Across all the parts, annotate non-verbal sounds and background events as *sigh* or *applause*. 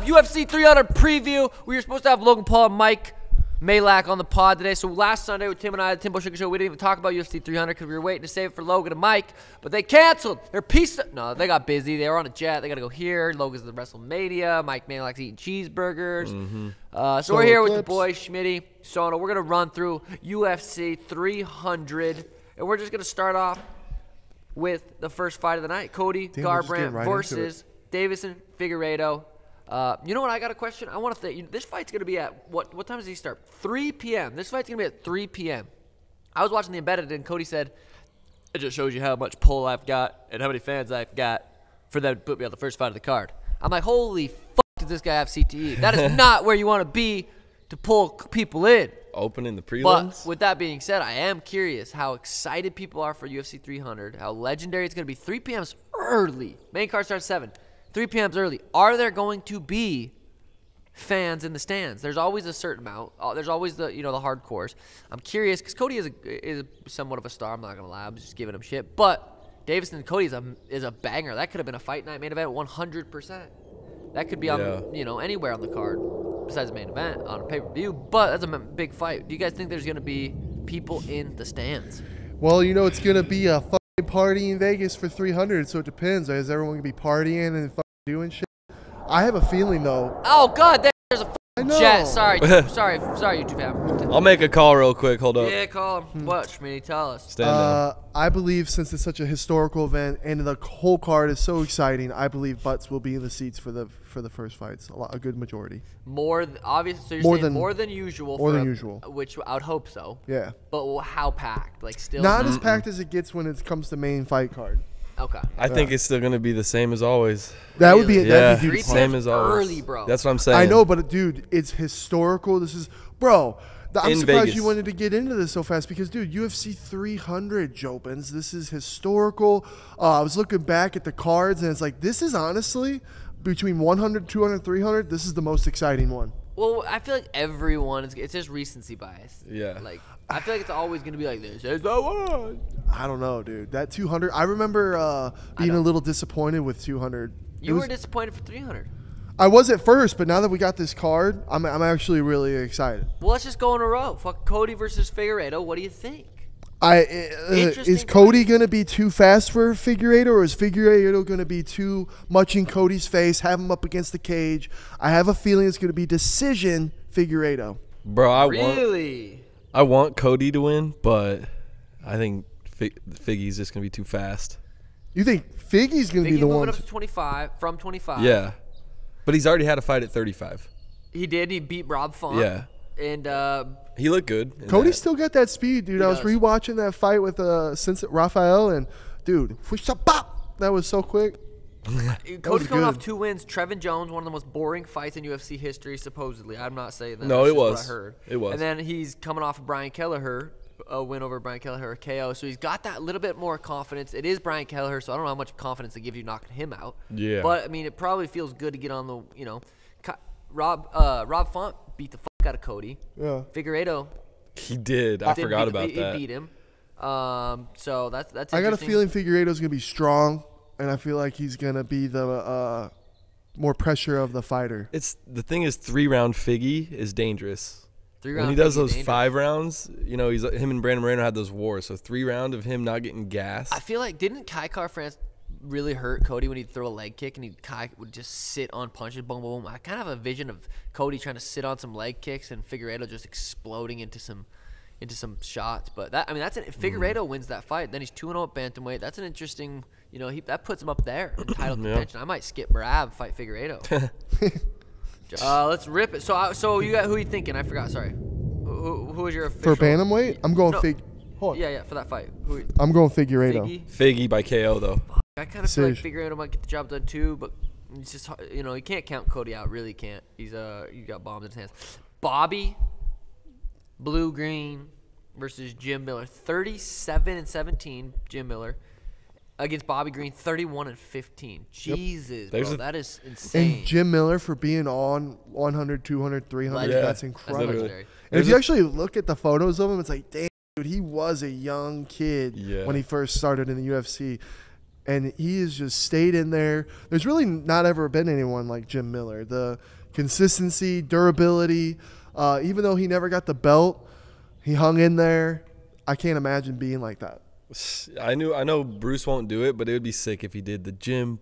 up? UFC 300 preview. We were supposed to have Logan Paul and Mike Majlak on the pod today. So last Sunday with Tim and I, the Timbo Sugar Show, we didn't even talk about UFC 300 because we were waiting to save it for Logan and Mike. But they canceled. They're piece no, they got busy. They were on a jet. They got to go here. Logan's at the WrestleMania. Mike Majlak's eating cheeseburgers. Uh, so we're Solo here with the clips. boy Schmitty, Sono. We're gonna run through UFC 300, and we're just gonna start off with the first fight of the night: Cody Damn, Garbrandt right versus Deiveson Figueiredo. Uh, you know what? I got a question. I want to think. This fight's gonna be at what? What time does he start? 3 p.m. This fight's gonna be at 3 p.m. I was watching the embedded, and Cody said, "It just shows you how much pull I've got and how many fans I've got for them to put me on the first fight of the card." I'm like, "Holy fuck, does this guy have CTE? That is *laughs* not where you want to be to pull people in." Opening the prelims. But with that being said, I am curious how excited people are for UFC 300. How legendary it's going to be. 3 p.m.'s early. Main card starts 7. 3 p.m.'s early. Are there going to be fans in the stands? There's always a certain amount. Uh, there's always the you know the hardcores. I'm curious because Cody is a, is somewhat of a star. I'm not gonna lie. I'm just giving him shit. But Davison and Cody is a is a banger. That could have been a fight night main event 100. percent That could be on Yeah. you know anywhere on the card besides the main event on a pay per view. But that's a big fight. Do you guys think there's gonna be people in the stands? Well, you know it's gonna be a fucking party in Vegas for 300, so it depends. Is everyone gonna be partying and fucking doing shit? I have a feeling though. Oh God, there's a I f- know. jet. *laughs* Sorry, sorry, sorry, YouTube fam. I'll make a call real quick. Hold up. Yeah, call him. What, Schmitty? Tell us. Stand down. Uh, I believe since it's such a historical event and the whole card is so exciting, I believe butts will be in the seats for the for the first fights. A, lot, a good majority. More, th- obviously, so you're More than- more than usual. more for than a- usual. Which I would hope so. Yeah. But how packed? Like still Not as packed as it gets when it comes to main fight card. Okay. I think it's still gonna be the same as always. That would be Really? Yeah, that'd be Three dude, same as always. early, bro. That's what I'm saying. I know, but dude, it's historical. This is, bro. th- I'm In surprised Vegas. you wanted to get into this so fast because, dude, UFC 300, Jopins. This is historical. Uh, I was looking back at the cards, and it's like this is honestly between 100, 200, 300. This is the most exciting one. Well, I feel like everyone is. It's just recency bias. Yeah. Like I feel like it's always gonna be like this. Is the one. I don't know, dude. That 200. I remember uh, being a little disappointed with 200. You was- were disappointed for 300. I was at first, but now that we got this card, I'm, I'm actually really excited. Well, let's just go in a row. Fuck Cody versus Figueiredo. What do you think? I uh, is Cody gonna be too fast for Figueiredo, or is Figueiredo gonna be too much in Cody's face? Have him up against the cage. I have a feeling it's gonna be decision Figueiredo. bro. I want Really? I want Cody to win, but I think Fig- Figgy's just gonna be too fast. You think Figgy's gonna be the moving one? up to 25 from 25. Yeah, but he's already had a fight at 35. He did. He beat Rob Font. Yeah. And uh, He looked good. Cody that. still got that speed, dude. He I was does. rewatching that fight with uh since Raphael and dude, whoosh, bop. that was so quick. Cody's coming off two wins. Trevin Jones, one of the most boring fights in UFC history, supposedly. I'm not saying that. No, it just what was. I heard. It was. And then he's coming off of Brian Kelleher, a win over Brian Kelleher, a KO. So he's got that little bit more confidence. It is Brian Kelleher, so I don't know how much confidence it gives you knocking him out. Yeah. But I mean, it probably feels good to get on the, you know, Rob uh, Rob Font beat the fuck out of Cody. Yeah. Figueiredo He did. I didn't forgot beat about he, that. He beat him. Um, so that's that's. I got a interesting. feeling Figueiredo's gonna be strong, and I feel like he's gonna be the uh, more pressure of the fighter. It's the thing is three round Figgy is dangerous. Three When round he does those dangerous. five rounds, you know, he's him and Brandon Moreno had those wars. So three round of him not getting gas. I feel like didn't Kai Kara-France really hurt Cody when he'd throw a leg kick and he Kai would just sit on punches, boom, boom. boom. I kind of have a vision of Cody trying to sit on some leg kicks and Figueiredo just exploding into some into some shots. But that I mean that's an, if Mm. Figueiredo wins that fight, then he's two and zero at bantamweight. That's an interesting, you know, he that puts him up there in title *clears throat* Yeah. contention. I might skip Brab fight Figueiredo. *laughs* uh, let's rip it. So I- so you got who you thinking? I forgot. Sorry. Who, who, who was your For official? bantamweight, I'm going No. Fig. Hold on. Yeah, yeah, for that fight. Who? I'm going Figueiredo. Figgy? Figgy by KO though. I kind of feel like Decision. Figueiredo might get the job done too, but it's just hard- you know you can't count Cody out. Really can't. He's uh you got bombs in his hands. Bobby, blue green versus Jim Miller. Thirty-seven and seventeen. Jim Miller against Bobby Green. Thirty-one and fifteen. Jesus, There's bro, a- that is insane. And Jim Miller for being on 100, 200, 300. Legendary. That's incredible. legendary. And if you a- actually look at the photos of him, it's like, damn, dude, he was a young kid Yeah. when he first started in the UFC. and he has just stayed in there. There's really not ever been anyone like Jim Miller. The consistency, durability, uh, even though he never got the belt, he hung in there. I can't imagine being like that. I knew I know Bruce won't do it, but it would be sick if he did the Jim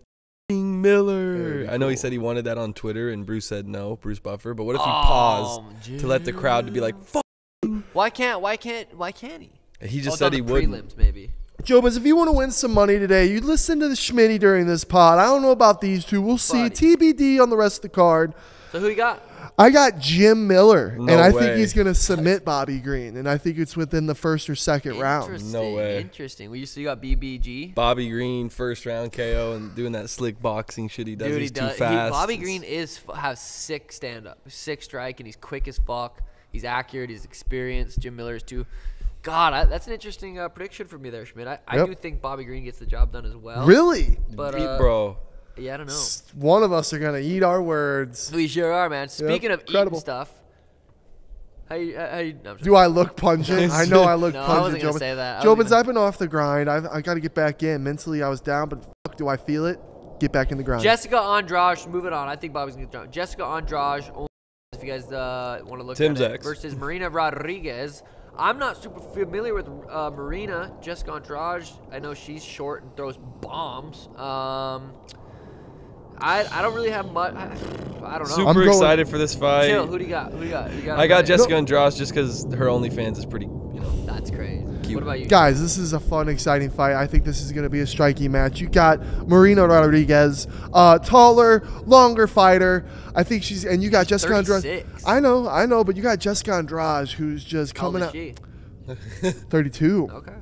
Miller. Very I know he said he wanted that on Twitter, and Bruce said no, Bruce Buffer. But what if he Oh, paused to let the crowd to be like, "Fuck"? Why can't? Why can't? Why can't he? He Oh, just it's said on he the wouldn't. Prelims, maybe. Jobins, if you want to win some money today, you listen to the Schmitty during this pod. I don't know about these two. We'll see. Buddy. TBD on the rest of the card. So who you got? I got Jim Miller, No and I way. think he's going to submit Bobby Green, and I think it's within the first or second round. Interesting. way. Interesting. Well, you so you got BBG. Bobby Green first round KO and doing that slick boxing shit he does. Dude, he's he too does. He, fast. Bobby Green is has sick stand up, sick strike, and he's quick as fuck. He's accurate. He's experienced. Jim Miller is too. God, I, that's an interesting uh, prediction for me there, Schmidt. I, I Yep. do think Bobby Green gets the job done as well. Really? But uh, bro. Yeah, I don't know. One of us are going to eat our words. We sure are, man. Speaking of incredible. eating stuff, how you? How you no, Do I look pungent? I know I look No, I wasn't gonna Jobins. say that. I was Jobins, gonna- I've been off the grind. I've, I got to get back in. Mentally, I was down, but fuck, do I feel it? Get back in the grind. Jessica Andrade, moving on. I think Bobby's gonna get the job. Jessica Andrade, only if you guys uh, want to look Tim's at it, ex. versus Marina Rodriguez. I'm not super familiar with uh, Marina. Jessica Andrade, I know she's short and throws bombs. Um, I I don't really have much. I, I don't know. Super going- excited for this fight. Chill. Who do you got? Who do you got? You got I got Right. Jessica Andrade just because her OnlyFans is pretty, you know. That's crazy. Cute. What about you? Guys, this is a fun, exciting fight. I think this is going to be a striking match. You got Marina Rodriguez, uh, taller, longer fighter. I think she's, and you got Jessica Andrade. 36. I know, I know, but you got Jessica Andrade, who's just How old coming is out she? *laughs* 32. Okay.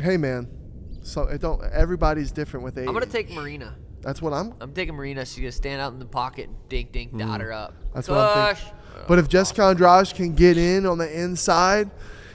Hey, man. So it don't. Everybody's different with age. I'm gonna take Marina. That's what I'm. I'm taking Marina. She's gonna stand out in the pocket and dink dink dot her up. Mm. That's what I'm thinking. But if Jessica Andrade can get in on the inside,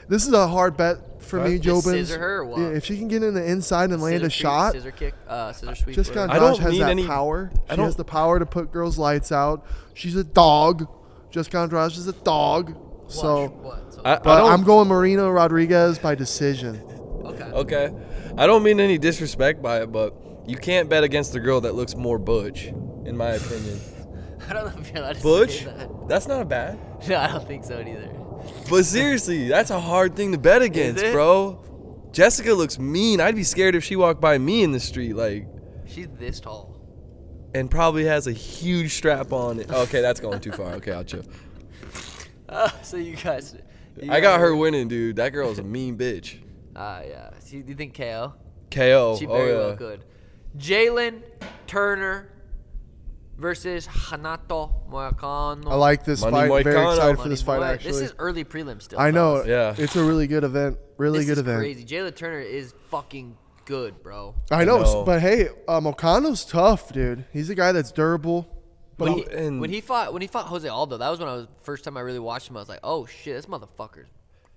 this is a hard bet for me, Just Jobins. scissor her or what? Yeah, if she can get in the inside and land a sweep, shot, scissor kick, uh, scissor sweep. Jessica whatever. I Andrade don't has that any- power. I She has don't- the power to put girls' lights out. She's a dog. Jessica Andrade is a dog. So, What? So- I, I but don't, I'm going Marina Rodriguez by decision. okay. Okay. I don't mean any disrespect by it, but you can't bet against the girl that looks more butch, in my opinion. *laughs* I don't know if you're allowed to Butch? say that. Butch? That's not a bad. No, I don't think so either. But seriously, that's a hard thing to bet against, it? bro. Jessica looks mean. I'd be scared if she walked by me in the street, like, She's this tall. and probably has a huge strap on. It. Okay, that's going too far. Okay, I'll chill. Uh, *laughs* so you guys. you I got her winning, dude. That girl's a mean bitch. Ah, yeah. So you, think KO? KO. She oh very yeah. well could. Jalen Turner versus Hanato Moicano. I like this Money fight. Very Moicano. excited for Money this fight, Boy. actually. This is early prelim still. I know. fellas. Yeah. It's a really good event. Really This good is event. crazy. Jalen Turner is fucking good, bro. I know, know. but hey, uh, Okano's tough, dude. He's a guy that's durable. When But he, and- when he fought when he fought Jose Aldo, that was when I was first time I really watched him. I was like, oh shit, this motherfucker's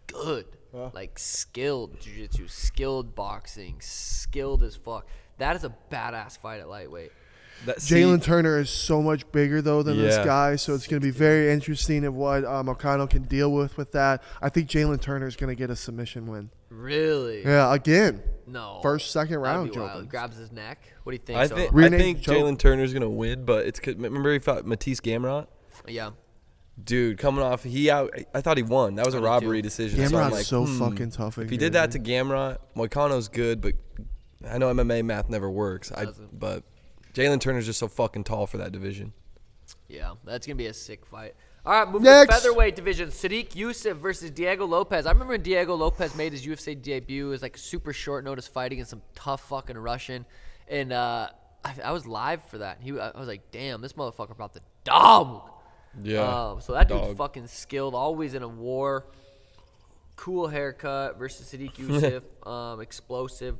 good. Like skilled jiu-jitsu, skilled boxing, skilled as fuck. That is a badass fight at lightweight. That, see, Jalen Turner is so much bigger though than this guy, so it's going to be very interesting of what um, Okano can deal with with that. I think Jalen Turner is going to get a submission win. Really? Yeah, again, No. first second round, be wild. Grabs his neck. What do you think? I so? think I Renee think Choke. Jalen Turner's gonna win, but it's 'cause- remember he fought Mateusz Gamrot. yeah. Dude, coming off, he out. I thought he won. That was a robbery too. decision. so I'm Gamrot's like, so hmm, fucking tough. If he did that to Gamrot, Moicano's good, but I know MMA math never works. I, Doesn't. but Jalen Turner's just so fucking tall for that division. Yeah, that's gonna be a sick fight. All right, moving Next. to featherweight division. Sodiq Yusuff versus Diego Lopes. I remember when Diego Lopes made his UFC debut. It was like super short notice fighting against some tough fucking Russian, and uh, I, I was live for that. He, I was like, damn, this motherfucker brought the dog. Yeah. Um, so that dog. dude's fucking skilled, always in a war. Cool haircut versus Sodiq *laughs* Yusuff, um, explosive,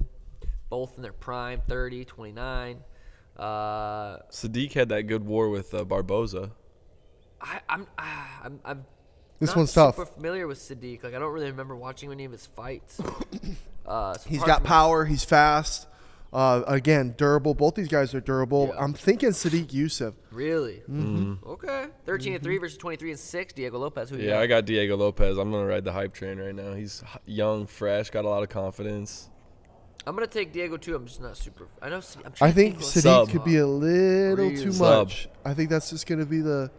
both in their prime, 30, 29. Uh, Sodiq had that good war with uh, Barboza. I, I'm, ah, I'm, I'm This not one's tough. Super familiar with Sodiq. Like I don't really remember watching any of his fights. *coughs* Uh, so He's hard got for me- power. He's fast. Uh, again, durable. Both these guys are durable. Yeah. I'm thinking Sodiq Yusuff. Really? Mm-hmm. Okay. 13 and three versus 23 and six. Diego Lopes. Who you Yeah, got? I got Diego Lopes. I'm gonna ride the hype train right now. He's young, fresh, got a lot of confidence. I'm gonna take Diego too. I'm just not super. I know. I'm I think who Sodiq Sub. could be a little Really? too Sub. much. I think that's just gonna be the.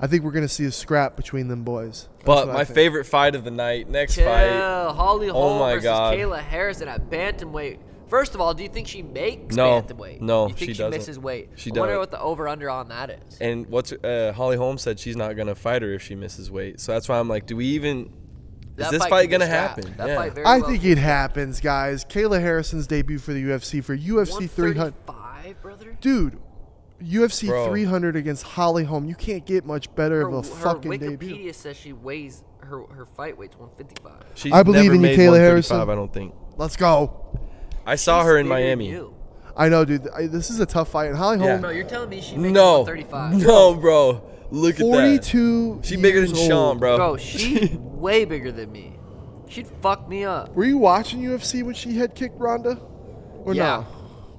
I think we're gonna see a scrap between them boys. That's But my favorite fight of the night, next Chill. fight. Holly Oh Holm my versus God. Kayla Harrison at bantamweight. First of all, do you think she makes No. bantamweight? No, you think she she, doesn't. misses weight? She I wonder doesn't. what the over under on that is. And what's uh, Holly Holm said she's not gonna fight her if she misses weight. So that's why I'm like, do we even? Is this could fight gonna happen? That Yeah. fight very I well think it happens, guys. Kayla Harrison's debut for the UFC for UFC 300. brother. Dude, UFC Bro. 300 against Holly Holm. You can't get much better Her, of a her fucking Wikipedia debut. says she weighs her her fight weight's 155. She's I believe never in you, Kayla 135, Harrison. I don't think. Let's go. I saw She's her in Miami. you. I know, dude. I, this is a tough fight. And Holly Yeah. Holm, Bro, you're telling me she makes No, 135. no, bro. Look at that. 42. She bigger than years Sean, bro. Bro, she's *laughs* way bigger than me. She'd fuck me up. Were you watching UFC when she had kicked Ronda? Or Yeah.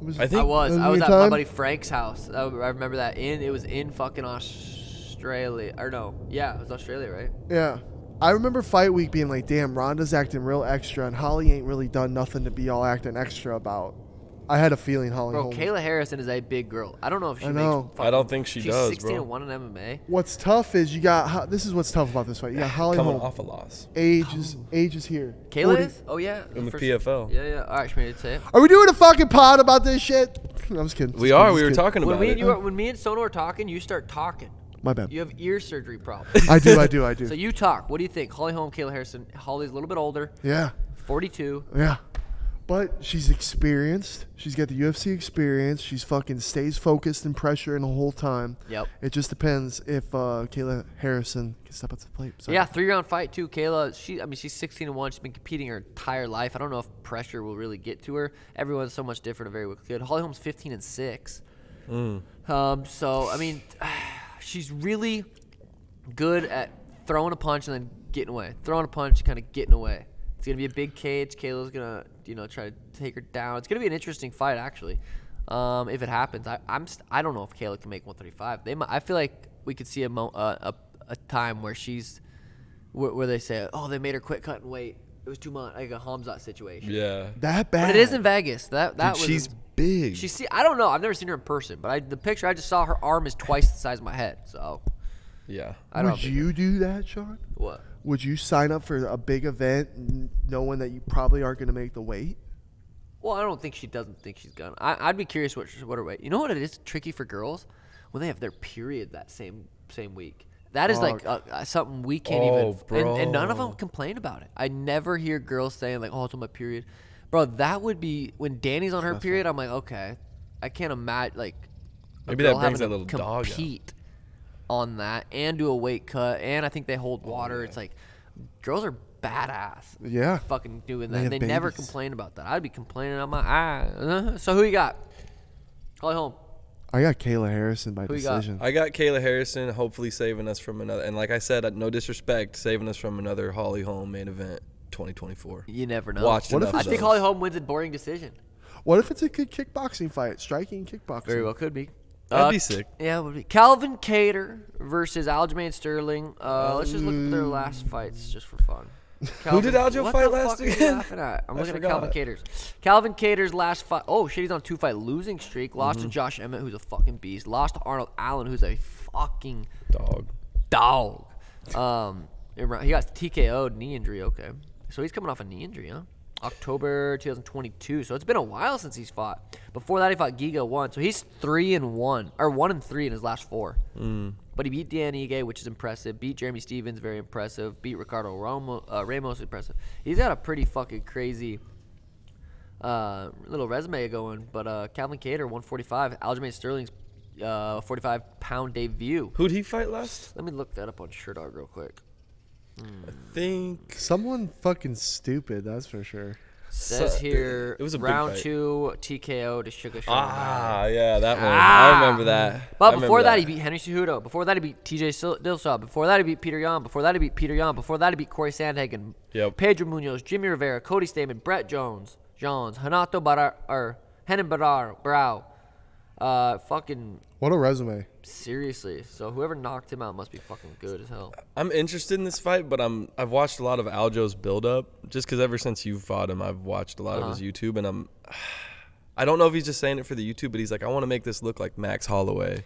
no? Was- I think I was. Was I was your at my buddy Frank's house. I, I remember that. In it was in fucking Australia. Or no, yeah, it was Australia, right? Yeah. I remember fight week being like, damn, Ronda's acting real extra, and Holly ain't really done nothing to be all acting extra about. I had a feeling Holly Bro, Holm. Kayla Harrison is a big girl. I don't know if she I makes. know. I don't think she she's does, 16 bro. and one in MMA. What's tough is you got. This is what's tough about this fight. You got *sighs* Holly Coming Holm. off a loss. Age is age is here. Kayla 40 is? Oh yeah. In the first- PFL. Yeah, yeah. All right, Shmee, say it. Are we doing a fucking pod about this shit? *laughs* I'm just kidding. We Just are. kidding, We just were kidding. talking When about me it. and you, are, when me and Sono are talking, you start talking. My bad. You have ear surgery problems. *laughs* I do. I do. I *laughs* do. so you talk. What do you think? Holly Holm, Kayla Harrison. Holly's a little bit older, yeah. 42. Yeah. But she's experienced. She's got the UFC experience. She's fucking stays focused and pressuring the whole time. Yep. It just depends if uh, Kayla Harrison can step up to the plate. Sorry. Yeah, three round fight too. Kayla, she I mean she's 16 and one. She's been competing her entire life. I don't know if pressure will really get to her. Everyone's so much different and very good. Holly Holm's 15 and six. Um, so I mean, *sighs* she's really good at throwing a punch and then getting away. Throwing a punch, kind of getting away. It's gonna be a big cage. Kayla's gonna you know try to take her down. It's gonna be an interesting fight actually. Um, if it happens, I, I'm st- I don't know if Kayla can make 135. They might, I feel like we could see a mo- uh, a a time where she's where, where they say, oh, they made her quit cutting weight. It was too much, like a Hamzat situation. Yeah. That bad. But it is in Vegas. That that Dude, was she's big. She see, I don't know. I've never seen her in person, but I, the picture I just saw, her arm is twice the size of my head. So yeah. I don't. Would think- you do that, Sean? what? Would you sign up for a big event knowing that you probably aren't going to make the weight? Well, I don't think she doesn't think she's gonna. I, I'd be curious what what her weight. You know what it is tricky for girls when they have their period that same same week. That is like uh, something we can't Oh, even. And, and none of them complain about it. I never hear girls saying like, "Oh, it's on my period." Bro, that would be when Danny's on her period. I'm like, okay, I can't imagine like. Maybe that brings having that to little dog out. compete on that and do a weight cut, and I think they hold water. It's like girls are badass Yeah. fucking doing They that. have They, never complain about that. I'd be complaining on my eye. *laughs* So who you got? Holly Holm. I got Kayla Harrison by Who you got? decision. I got Kayla Harrison, hopefully saving us from another. And like I said, uh, no disrespect, saving us from another Holly Holm main event 2024. You never know. Watched What if enough I of think those. Holly Holm wins a boring decision. What if it's a good kickboxing fight? Striking kickboxing. Very well could be. That'd Uh, be sick. Yeah, it would be. Calvin Kattar versus Aljamain Sterling. Uh, let's just look at their last fights just for fun. *laughs* Who did Aljo fight the last fuck are you again? laughing at? I'm I looking at Calvin forgot. Kattar's. Calvin Kattar's last fight. Oh shit, he's on a two fight losing streak. Lost Mm-hmm. to Josh Emmett, who's a fucking beast. Lost to Arnold Allen, who's a fucking Dog. dog. Um, he got TKO'd knee injury. Okay, so he's coming off a knee injury, huh? October 2022. So it's been a while since he's fought. Before that, he fought Giga one. So he's three and one, or one and three in his last four. Mm. But he beat Dan Ige, which is impressive. Beat Jeremy Stephens, very impressive. Beat Ricardo Ramos, uh, Ramos, impressive. He's got a pretty fucking crazy uh, little resume going. But uh, Calvin Kattar, 145. Aljamain Sterling's uh, 45 pound debut. Who'd he fight last? Let me look that up on Sherdog real quick. I think. Someone fucking stupid, that's for sure. Says So- here, it was a big round fight. two TKO to Suga Sean Ah, yeah, that one. Ah. I remember that. I But remember before that, he beat Henry Cejudo. Before that, he beat TJ Sil- Dillashaw. Before that, he beat Petr Yan. Before that, he beat Petr Yan. Before that, he beat Corey Sandhagen. Yep. Pedro Munhoz, Jimmy Rivera, Cody Stamann, Brett Johns, Jones, Hanato Barar, or Henan Barar, Brow. Uh, fucking What a resume. Seriously. So whoever knocked him out must be fucking good as hell. I'm interested in this fight, but I'm I've watched a lot of Aljo's build up just because ever since you fought him, I've watched a lot of his Uh-huh. YouTube, and I'm *sighs* I don't know if he's just saying it for the YouTube, but he's like, I want to make this look like Max Holloway.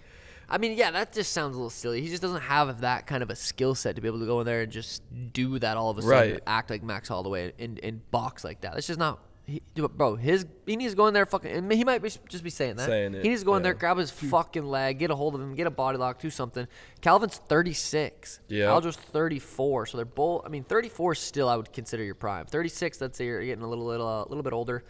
I mean, yeah, that just sounds a little silly. He just doesn't have that kind of a skill set to be able to go in there and just do that all of a sudden, Right. act like Max Holloway and, and box like that. That's just not. He, bro, his he needs to go in there fucking. And he might be, just be saying that. Saying it, he needs to go in there, grab his fucking leg, get a hold of him, get a body lock, do something. Calvin's 36. Yeah. Aljo's 34. So they're both. I mean, 34 is still I would consider your prime. 36, let's say you're getting a little little a little bit older.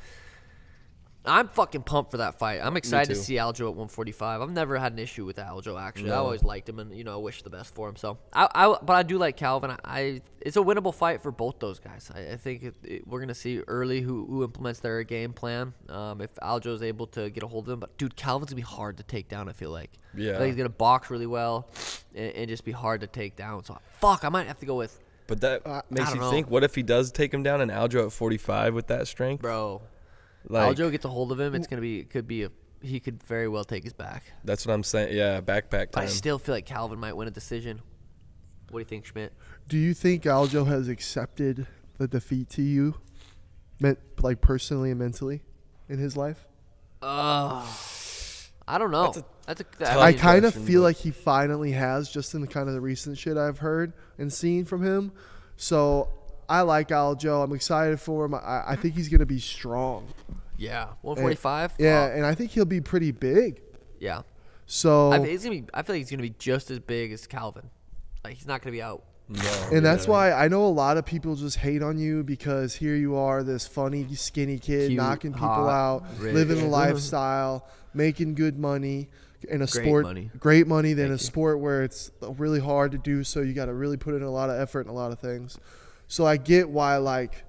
I'm fucking pumped for that fight. I'm excited to see Aljo at 145. I've never had an issue with Aljo actually. I always liked him, and you know, I wish the best for him. So, I, I but I do like Calvin. I, I it's a winnable fight for both those guys. I, I think it, it, we're gonna see early who, who implements their game plan. Um, if Aljo's able to get a hold of him, but dude, Calvin's gonna be hard to take down. I feel like. I Yeah. think he's gonna box really well, and, and just be hard to take down. So, fuck, I might have to go with But that Uh, makes you know. think, what if he does take him down and Aljo at 45 with that strength? bro. Like, Aljo gets a hold of him. It's gonna be it could be a he could very well take his back. that's what I'm saying. Yeah, backpack But I still feel like Calvin might win a decision. What do you think, Schmidt? Do you think Aljo has accepted the defeat to you, meant like personally and mentally, in his life? Uh, I don't know. That's a That's a, tough I kind of feel like he finally has, just in the kind of the recent shit I've heard and seen from him. So I like Aljo. I'm excited for him. I, I think he's gonna be strong. yeah, 145. Yeah, Fuck. and I think he'll be pretty big. yeah. So I, he's gonna be, I feel like he's gonna be just as big as Calvin. Like he's not gonna be out. no, And that's yeah. why I know a lot of people just hate on you because here you are, this funny, skinny kid, Cute, knocking people hot, out, rich. living a *laughs* lifestyle, making good money in a Great sport, money. great money. than Thank a you. sport where it's really hard to do, so you got to really put in a lot of effort and a lot of things. So I get why like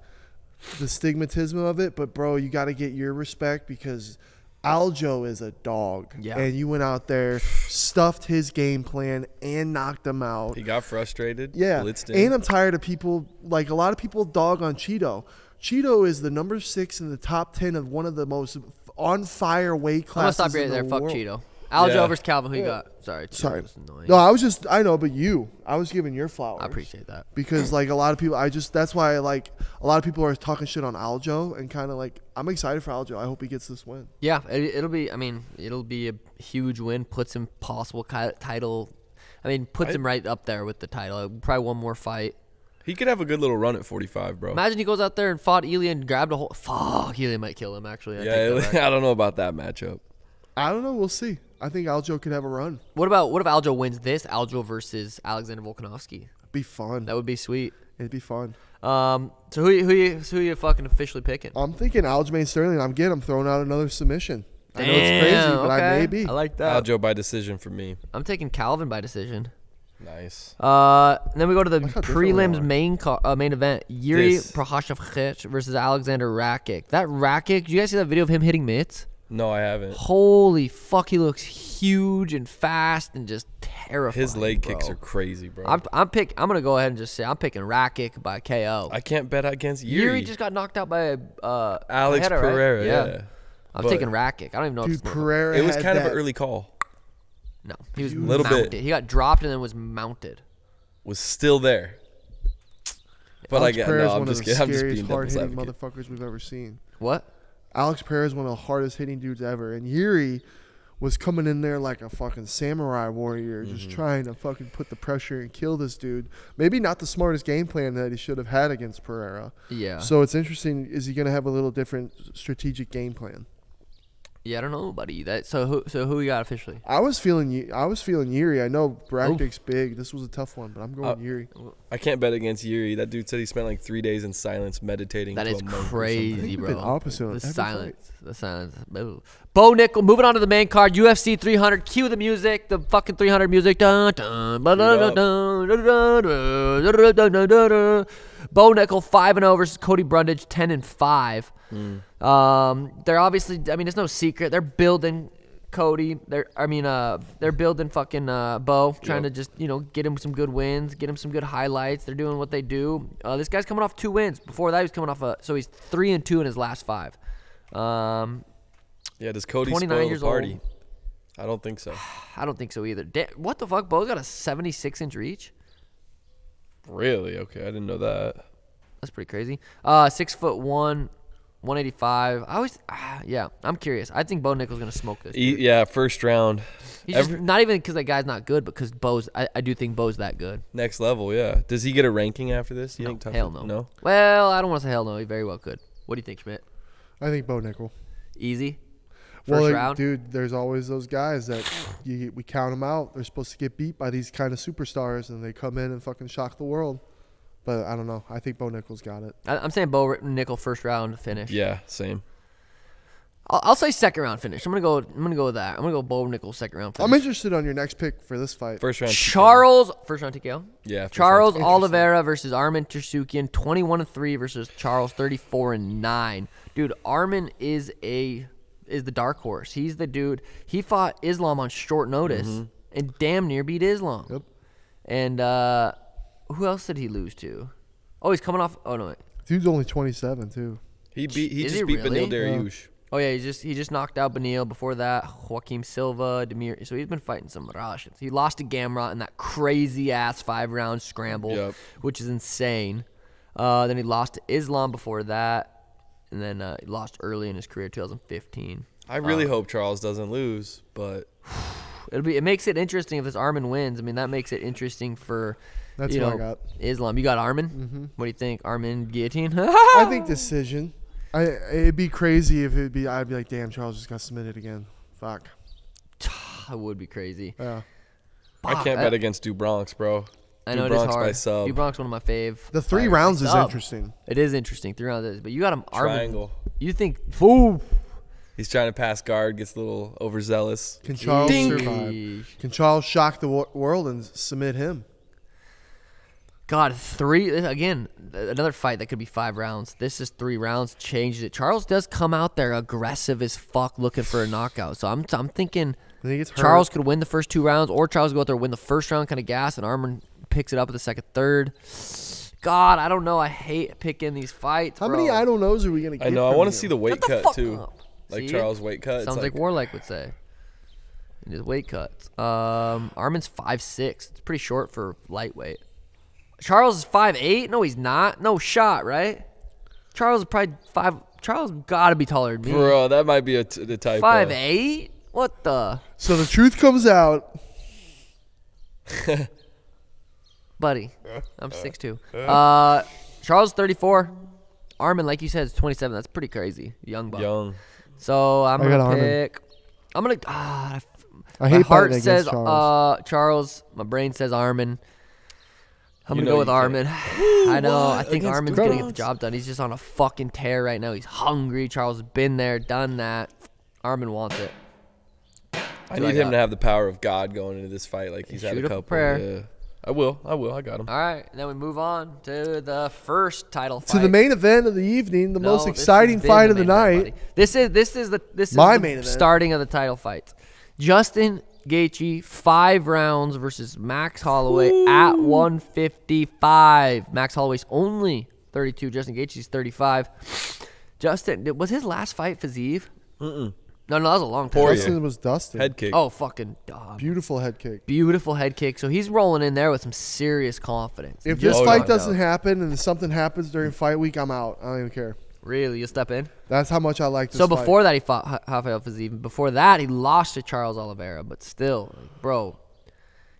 the stigmatism of it, but bro, you got to get your respect because. Aljo is a dog, Yeah. and you went out there, stuffed his game plan, and knocked him out. He got frustrated. Yeah, blitzed and. I'm tired of people like a lot of people dog on Cheeto. Cheeto is the number six in the top ten of one of the most on fire weight I'm gonna classes. stop right in there. the Fuck world. Cheeto. Aljo Yeah. versus Calvin. Who you got? Sorry. Cheeto Sorry. was annoying. No, I was just I know, but you, I was giving your flowers. I appreciate that. *clears throat* because like a lot of people, I just that's why I like a lot of people are talking shit on Aljo and kind of like I'm excited for Aljo. I hope he gets this win. Yeah, it, it'll be. I mean, it'll be a huge win. Puts him possible title. I mean, puts I- him right up there with the title. Uh, probably one more fight. he could have a good little run at 45, bro. Imagine he goes out there and fought Ilia and grabbed a whole. Fuck, Ilia might kill him. Actually, I yeah. *laughs* I don't know about that matchup. I don't know. We'll see. I think Aljo could have a run. What about what if Aljo wins this? Aljo versus Alexander Volkanovski. Be fun. That would be sweet. It'd be fun. Um, so who you- who you, so who you fucking officially picking? I'm thinking Aljamain Sterling. I'm getting. I'm throwing out another submission. I know it's crazy, Damn, but I okay. may be. I like that. Aljo by decision for me. I'm taking Calvin by decision. Nice. Uh, then we go to the Look how different we prelims main car, uh, main event: Yuri This- Prohashevich versus Alexander Rakic. That Rakic, did you guys see that video of him hitting mitts? No, I haven't. Holy fuck, he looks huge and fast and just terrifying. His leg kicks are crazy, bro. I'm I'm pick. I'm gonna go ahead and just say I'm picking Rakic by KO. I can't bet against Yuri. Yuri. just got knocked out by uh, Alex Pereira, right? Pereira. Yeah. I'm But taking Rakic. I don't even know Dude, it's Pereira. It was had kind of an early call. No, he was a Little bit. He got dropped and then was mounted. Was still there. But Alex I get Pereira's no. I'm one just of the kidding. I'm just scariest, being devil's hard-hitting advocate. motherfuckers we've ever seen. What? Alex Pereira is one of the hardest hitting dudes ever, and Yuri was coming in there like a fucking samurai warrior, Mm-hmm. just trying to fucking put the pressure and kill this dude. Maybe not the smartest game plan that he should have had against Pereira. Yeah. So it's interesting. Is he going to have a little different strategic game plan? Yeah, I don't know, buddy. That so who so who we got officially? I was feeling. Yi- I was feeling Yuri. I know Bractic's big. This was a tough one, but I'm going Uh, Yuri. I can't bet against Yuri. That dude said he spent like three days in silence meditating. That to is a monk or something. crazy, think we've bro. been opposite on the every fight. silence, the silence. Boo. Bo Nickal. Moving on to the main card. UFC 300. Cue the music. The fucking 300 music. Dun, dun, ba, dun, dun, dun, dun, dun, dun, dun, dun, dun, dun, dun, dun. Bo Nickal five and zero versus Cody Brundage ten and five. Um, they're obviously. I mean, it's no secret. They're building Cody. They're. I mean, uh, they're building fucking uh, Bo, trying Yep. to just you know get him some good wins, get him some good highlights. They're doing what they do. Uh, this guy's coming off two wins. Before that, he was coming off a. So he's three and two in his last five. Um, Yeah, does Cody 29 spoil years the party? old. I don't think so. *sighs* I don't think so either. What the fuck? Bo's got a 76 inch reach. Really? Okay, I didn't know that. That's pretty crazy. Uh, six foot one, 185. I always, ah, yeah. I'm curious. I think Bo Nickal's gonna smoke this. E- dude. yeah, first round, He's every- just not even because that guy's not good, but because Bo's. I, I do think Bo's that good. next level. Yeah. Does he get a ranking after this? You No, think? Tough hell no. No. Well, I don't want to say hell no. He very well could. What do you think, Schmidt? I think Bo Nickal. Easy. First well, round. dude, there's always those guys that you, we count them out. They're supposed to get beat by these kind of superstars, and they come in and fucking shock the world. But I don't know. I think Bo Nickal's got it. I, I'm saying Bo Nickal first round finish. Yeah, same. I'll, I'll say second round finish. I'm gonna go. I'm gonna go with that. I'm gonna go Bo Nickal second round finish. I'm interested on your next pick for this fight. First round. TKO. Charles first round TKO. Yeah. first Charles Interesting. Oliveira versus Arman Tsarukyan, 21 and 3 versus Charles 34 and 9. Dude, Arman is a is the dark horse. He's the dude. He fought Islam on short notice and damn near beat Islam. Yep. And uh who else did he lose to? Oh, he's coming off Oh no. wait. Dude's only 27 too. He beat. He Is just he beat really? Beneil Dariush. Oh yeah, he just he just knocked out Beneil before that. Joaquim Silva, Demir. So he's been fighting some Russians. He lost to Gamrot in that crazy ass five round scramble, Yep. which is insane. Uh, then he lost to Islam before that, and then uh, he lost early in his career, 2015. I really Uh, hope Charles doesn't lose, but *sighs* It'll be it makes it interesting if this Arman wins. I mean that makes it interesting for That's you what I know got. Islam. You got Arman. Mm-hmm. What do you think? Arman guillotine? *laughs* I think decision. I it'd be crazy if it'd be. I'd be like, damn, Charles just got submitted again. Fuck. *sighs* that would be crazy. Yeah. I can't I- bet against Dubronx, bro. I know it Dubronx is hard. by sub. Dubronk's one of my fave. The three fighters. rounds is Sub. interesting. It is interesting. Three rounds is, but you got him Arman. Triangle. You think? Ooh, He's trying to pass guard, gets a little overzealous. Can Charles Ding. survive? Can Charles shock the wo- world and submit him? God, three again. Another fight that could be five rounds. This is three rounds. Changes it. Charles does come out there aggressive as fuck, looking for a knockout. So I'm I'm thinking Then he gets hurt. Charles could win the first two rounds, or Charles go out there win the first round, kind of gas, and Arman picks it up at the second, third. God, I don't know. I hate picking these fights. How bro. many I don't knows are we gonna get? I know. I want to see the weight Shut the cut fuck too, up. like See? Charles' weight cut. Sounds like, like Warlike would say. In his weight cuts. Um, Arman's five six. It's pretty short for lightweight. Charles is five eight. No, he's not. No shot, right? Charles is probably five. Charles got to be taller than me. bro. That might be a t- the type. Five eight. What the, So the truth comes out. *laughs* buddy? *laughs* I'm six two. Uh, Charles thirty four. Arman, like you said, is twenty seven. That's pretty crazy. Young buck. Young. So I'm I got gonna Arman. pick. I'm gonna. Ah, f- I my hate heart says against Charles. uh Charles. My brain says Arman. I'm You gonna go with you Arman. *sighs* I know. I think Against Arman's gonna get the job done. He's just on a fucking tear right now. He's hungry. Charles has been there, done that. Arman wants it. I That's what need I him to have the power of God going into this fight. Like he's had Shoot a up a couple. prayer. Yeah. I will. I will. I got him. All right, and then we move on to the first title fight. To the main event of the evening, the No, most exciting been fight of the main event, night. This is this is the this is My the main event. starting of the title fight. Justin Gaethje five rounds versus Max Holloway at 155. Max Holloway's only 32. Justin Gaethje's 35. Justin was his last fight Fiziev? Mm-mm. No, no, that was a long time. Poirier. ago. Justin was dusted. Head kick. Oh, fucking dog. Beautiful head kick. Beautiful head kick. So he's rolling in there with some serious confidence. If this Oh, fight doesn't out. happen and something happens during fight week, I'm out. I don't even care. Really, you'll step in. That's how much I like this So fight. before that, he fought Rafael Fiziev. Before that, he lost to Charles Oliveira. But still, like, bro,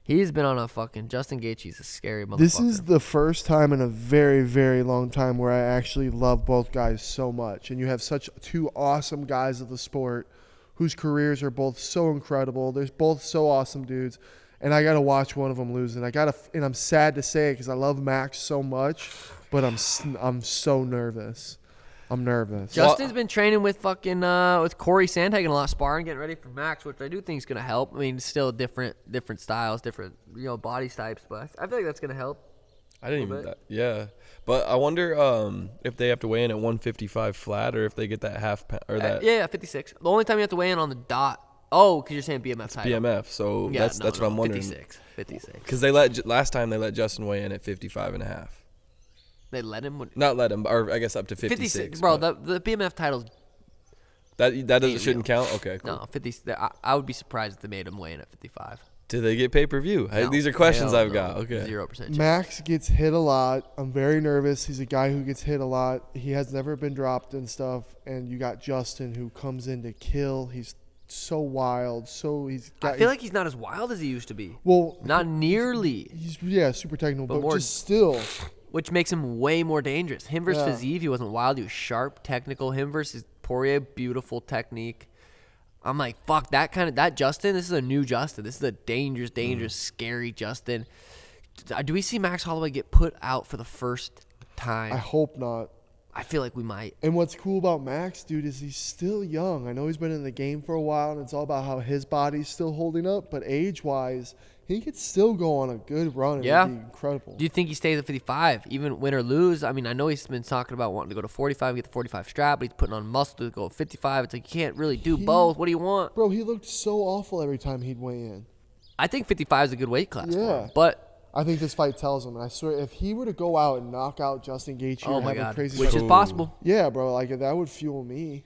he's been on a fucking Justin Gaethje's a scary motherfucker. This is the first time in a very, very long time where I actually love both guys so much. And you have such two awesome guys of the sport whose careers are both so incredible. They're both so awesome dudes. And I got to watch one of them lose. And I got to, and I'm sad to say it because I love Max so much, but I'm, s- I'm so nervous. I'm nervous. Justin's been training with fucking uh, with Corey Sandhagen a lot, sparring, getting ready for Max, which I do think is gonna help. I mean, still different different styles, different you know body types, but I feel like that's gonna help. I didn't even. That, yeah, but I wonder um, if they have to weigh in at 155 flat or if they get that half pound or Uh, that yeah, yeah, 56. The only time you have to weigh in on the dot. Oh, because you're saying BMF title. BMF. So Yeah, that's no, that's no, what I'm wondering. 56. 56. Because they let last time they let Justin weigh in at 55 and a half. They let him. Not let him, or I guess up to 56. 56, bro. The, the BMF title's That that doesn't shouldn't count. Okay, cool. No, 50. I, I would be surprised if they made him weigh in at 55. Do they get pay per view? No, These are questions I've no. got. Okay. Zero percent. Max gets hit a lot. I'm very nervous. He's a guy who gets hit a lot. He has never been dropped and stuff. And you got Justin who comes in to kill. He's so wild. So he's got. I feel like he's not as wild as he used to be. well, Not nearly, he's yeah, super technical, But but, more- just still. Which makes him way more dangerous. Him versus Yeah. Fiziev, he wasn't wild. He was sharp, technical. Him versus Poirier, beautiful technique. I'm like, fuck that kind of that Justin. This is a new Justin. This is a dangerous, dangerous, scary Justin. Uh, Do we see Max Holloway get put out for the first time? I hope not. I feel like we might. And what's cool about Max, dude, is he's still young. I know he's been in the game for a while, and it's all about how his body's still holding up. But age-wise, he could still go on a good run. And Yeah. be incredible. Do you think he stays at 55, even win or lose? I mean, I know he's been talking about wanting to go to 45, get the 45 strap, but he's putting on muscle to go 55. It's like you can't really do He- both. What do you want? Bro, he looked so awful every time he'd weigh in. I think 55 is a good weight class for Yeah. him, but I think this fight tells him. And I swear, if he were to go out and knock out Justin Gaethje oh my have a god, crazy which fight- is possible. yeah, bro, like that would fuel me.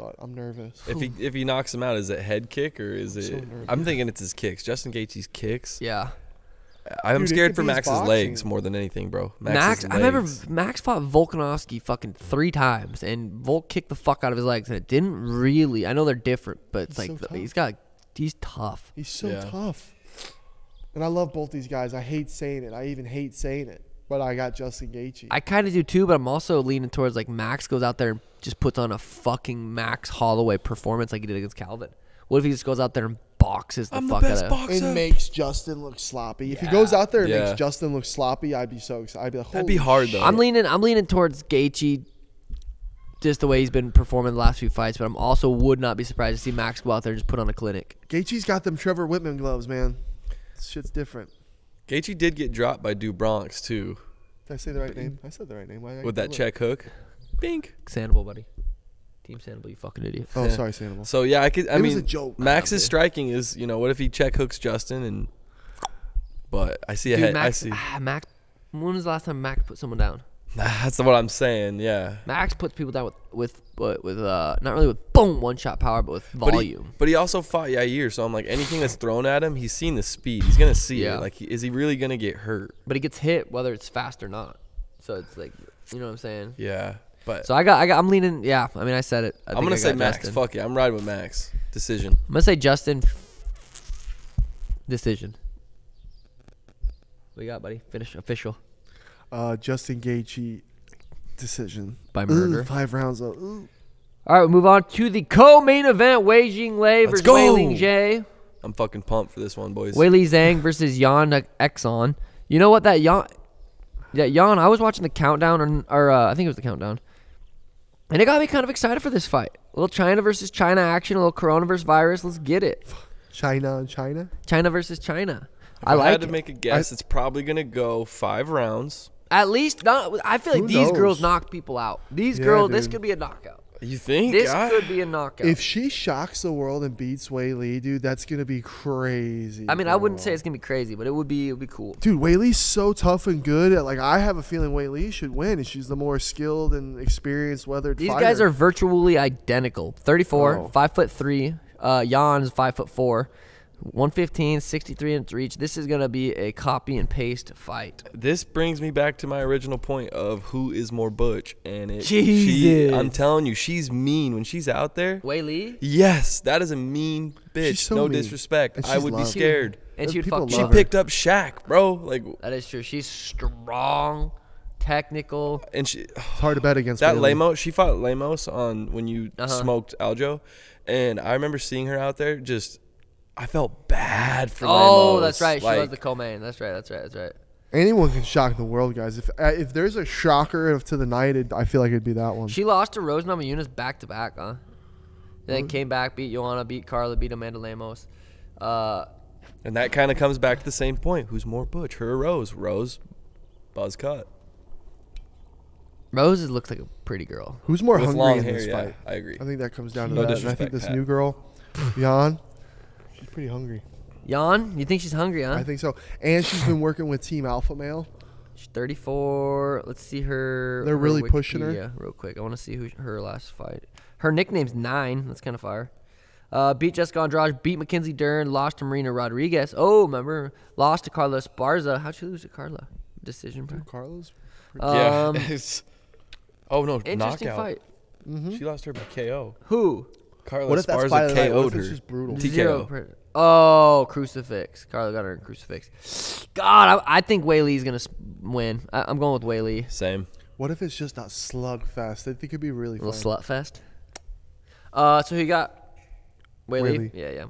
But I'm nervous. If he *laughs* if he knocks him out, is it head kick or is it? nervous. I'm thinking it's his kicks. Justin Gaethje's kicks. Yeah. I'm Dude, scared for Max's boxing. legs more than anything, bro. Max's Max, I remember. Max fought Volkanovski fucking three times, and Volk kicked the fuck out of his legs, and it didn't really. I know they're different, but it's He's like so tough. he's got, he's tough. He's so Yeah. tough. And I love both these guys. I hate saying it. I even hate saying it. But I got Justin Gaethje. I kind of do too, but I'm also leaning towards like Max goes out there and just puts on a fucking Max Holloway performance like he did against Calvin. What if he just goes out there and boxes the I'm the fuck best out of? boxer. and makes Justin look sloppy. If he goes out there and Yeah. makes Justin look sloppy, I'd be so excited. I'd be like, That'd be hard, shit." though. I'm leaning. I'm leaning towards Gaethje, just the way he's been performing the last few fights. But I'm also would not be surprised to see Max go out there and just put on a clinic. Gaethje's got them Trevor Wittman gloves, man. This shit's different. Gaethje did get dropped by Du Bronx too, Did I say the right name? I said the right name. Why with that look? check hook. Bink. Sandoval, buddy. Team Sandoval, you fucking idiot. Oh, sorry, Sandoval. So yeah, I could. I It mean, was a joke. Max's striking is, you know, what if he check hooks Justin and? But I see a Dude, head. I see. ah, Max. When was the last time Max put someone down? That's what I'm saying. Yeah. Max puts people down with with with, uh not really with boom one shot power, but with But he, volume. but he also fought Yair, so I'm like, anything that's thrown at him, he's seen the speed. He's gonna see Yeah. it. Like, is he really gonna get hurt? But, he gets hit whether it's fast or not. So it's like, you know what I'm saying. Yeah. But So I got I got I'm leaning. Yeah, I mean I said it. I I'm gonna say Max. Justin. Fuck it. I'm riding with Max. Decision. I'm gonna say Justin. Decision. We got, buddy? Finish official Uh, Justin Gaethje decision by Ugh, murder. five rounds. Of, ooh. All right, we move on to the co-main event: Wei Jinglei Let's versus go. Wei Ling Jie. I'm fucking pumped for this one, boys. Wei Li Zhang versus Yan Exon. You know what that Yan? Yeah, Yan. I was watching the countdown, or, or uh, I think it was the countdown, and it got me kind of excited for this fight. A little China versus China action, a little Corona versus virus. Let's get it. China and China. China versus China. If I I like had to it. make a guess. it's probably gonna go five rounds. At least not. I feel like Who these girls knock people out. These Yeah, girls. This dude. could be a knockout. You think? This I- could be a knockout. If she shocks the world and beats Wei Lee, dude, that's gonna be crazy. I mean, I wouldn't say it's gonna be crazy, but it would be. It would be cool. Dude, Wei Lee's so tough and good. Like I have a feeling Wei Lee should win, and she's the more skilled and experienced, weathered. These fighter. guys are virtually identical. 34, Oh. 5 foot 3. Uh, Jan's 5 foot 4. 115, 63 inch reach. This is going to be a copy and paste fight. This brings me back to my original point of who is more butch, and it. Jesus. She, I'm telling you, she's mean when she's out there. Wei Li? Yes, that is a mean bitch. She's so no mean. disrespect. And I she's would be loved. scared. And she would fuck She love love her. picked up Shaq, bro. Like, That is true. She's strong, technical. and she It's hard to bet against that Wei Lee. Lemos. She fought Lemos on when you Uh-huh. smoked Aljo, and I remember seeing her out there. Just, I felt bad for. Oh, Lemos. that's right. She was the co-main. That's right. That's right. That's right. Anyone can shock the world, guys. If uh, if there's a shocker of to the night, it, I feel like it'd be that one. She lost to Rose Namajunas back to back, huh? Then came back, beat Joanna, beat Carla, beat Amanda Lemos. Uh, And that kind of comes back to the same point. Who's more butch, her or Rose? Rose, buzz cut Rose looks like a pretty girl. Who's more with hungry long in hair. this Yeah, fight? I agree. I think that comes down to No that. And I think this Pat. new girl, Jan, she's pretty hungry. Jan, you think she's hungry, huh? I think so. And she's been working with Team Alpha Male. She's 34. Let's see her. They're her really pushing her? Wikipedia real quick. I want to see who her last fight. Her nickname's Nine. That's kind of fire. Uh, beat Jessica Andrade, beat Mackenzie Dern, lost to Marina Rodriguez. Oh, remember? Lost to Carla Esparza. How'd she lose to Carla? Decision. probably. Carlos. yeah. Um, *laughs* it's- oh no, interesting knockout. fight. She lost her by KO. Who? Carla What if that's Esparza fight of the night? What KO'd if it's just brutal? TKO. Zero Oh, crucifix. Carla got her in crucifix. God, I, I think Weili's gonna win. I, I'm going with Weili. Same. What if it's just a slugfest? I think it'd be really A little slut fest. Uh, so he got Weili. Wei Yeah, yeah.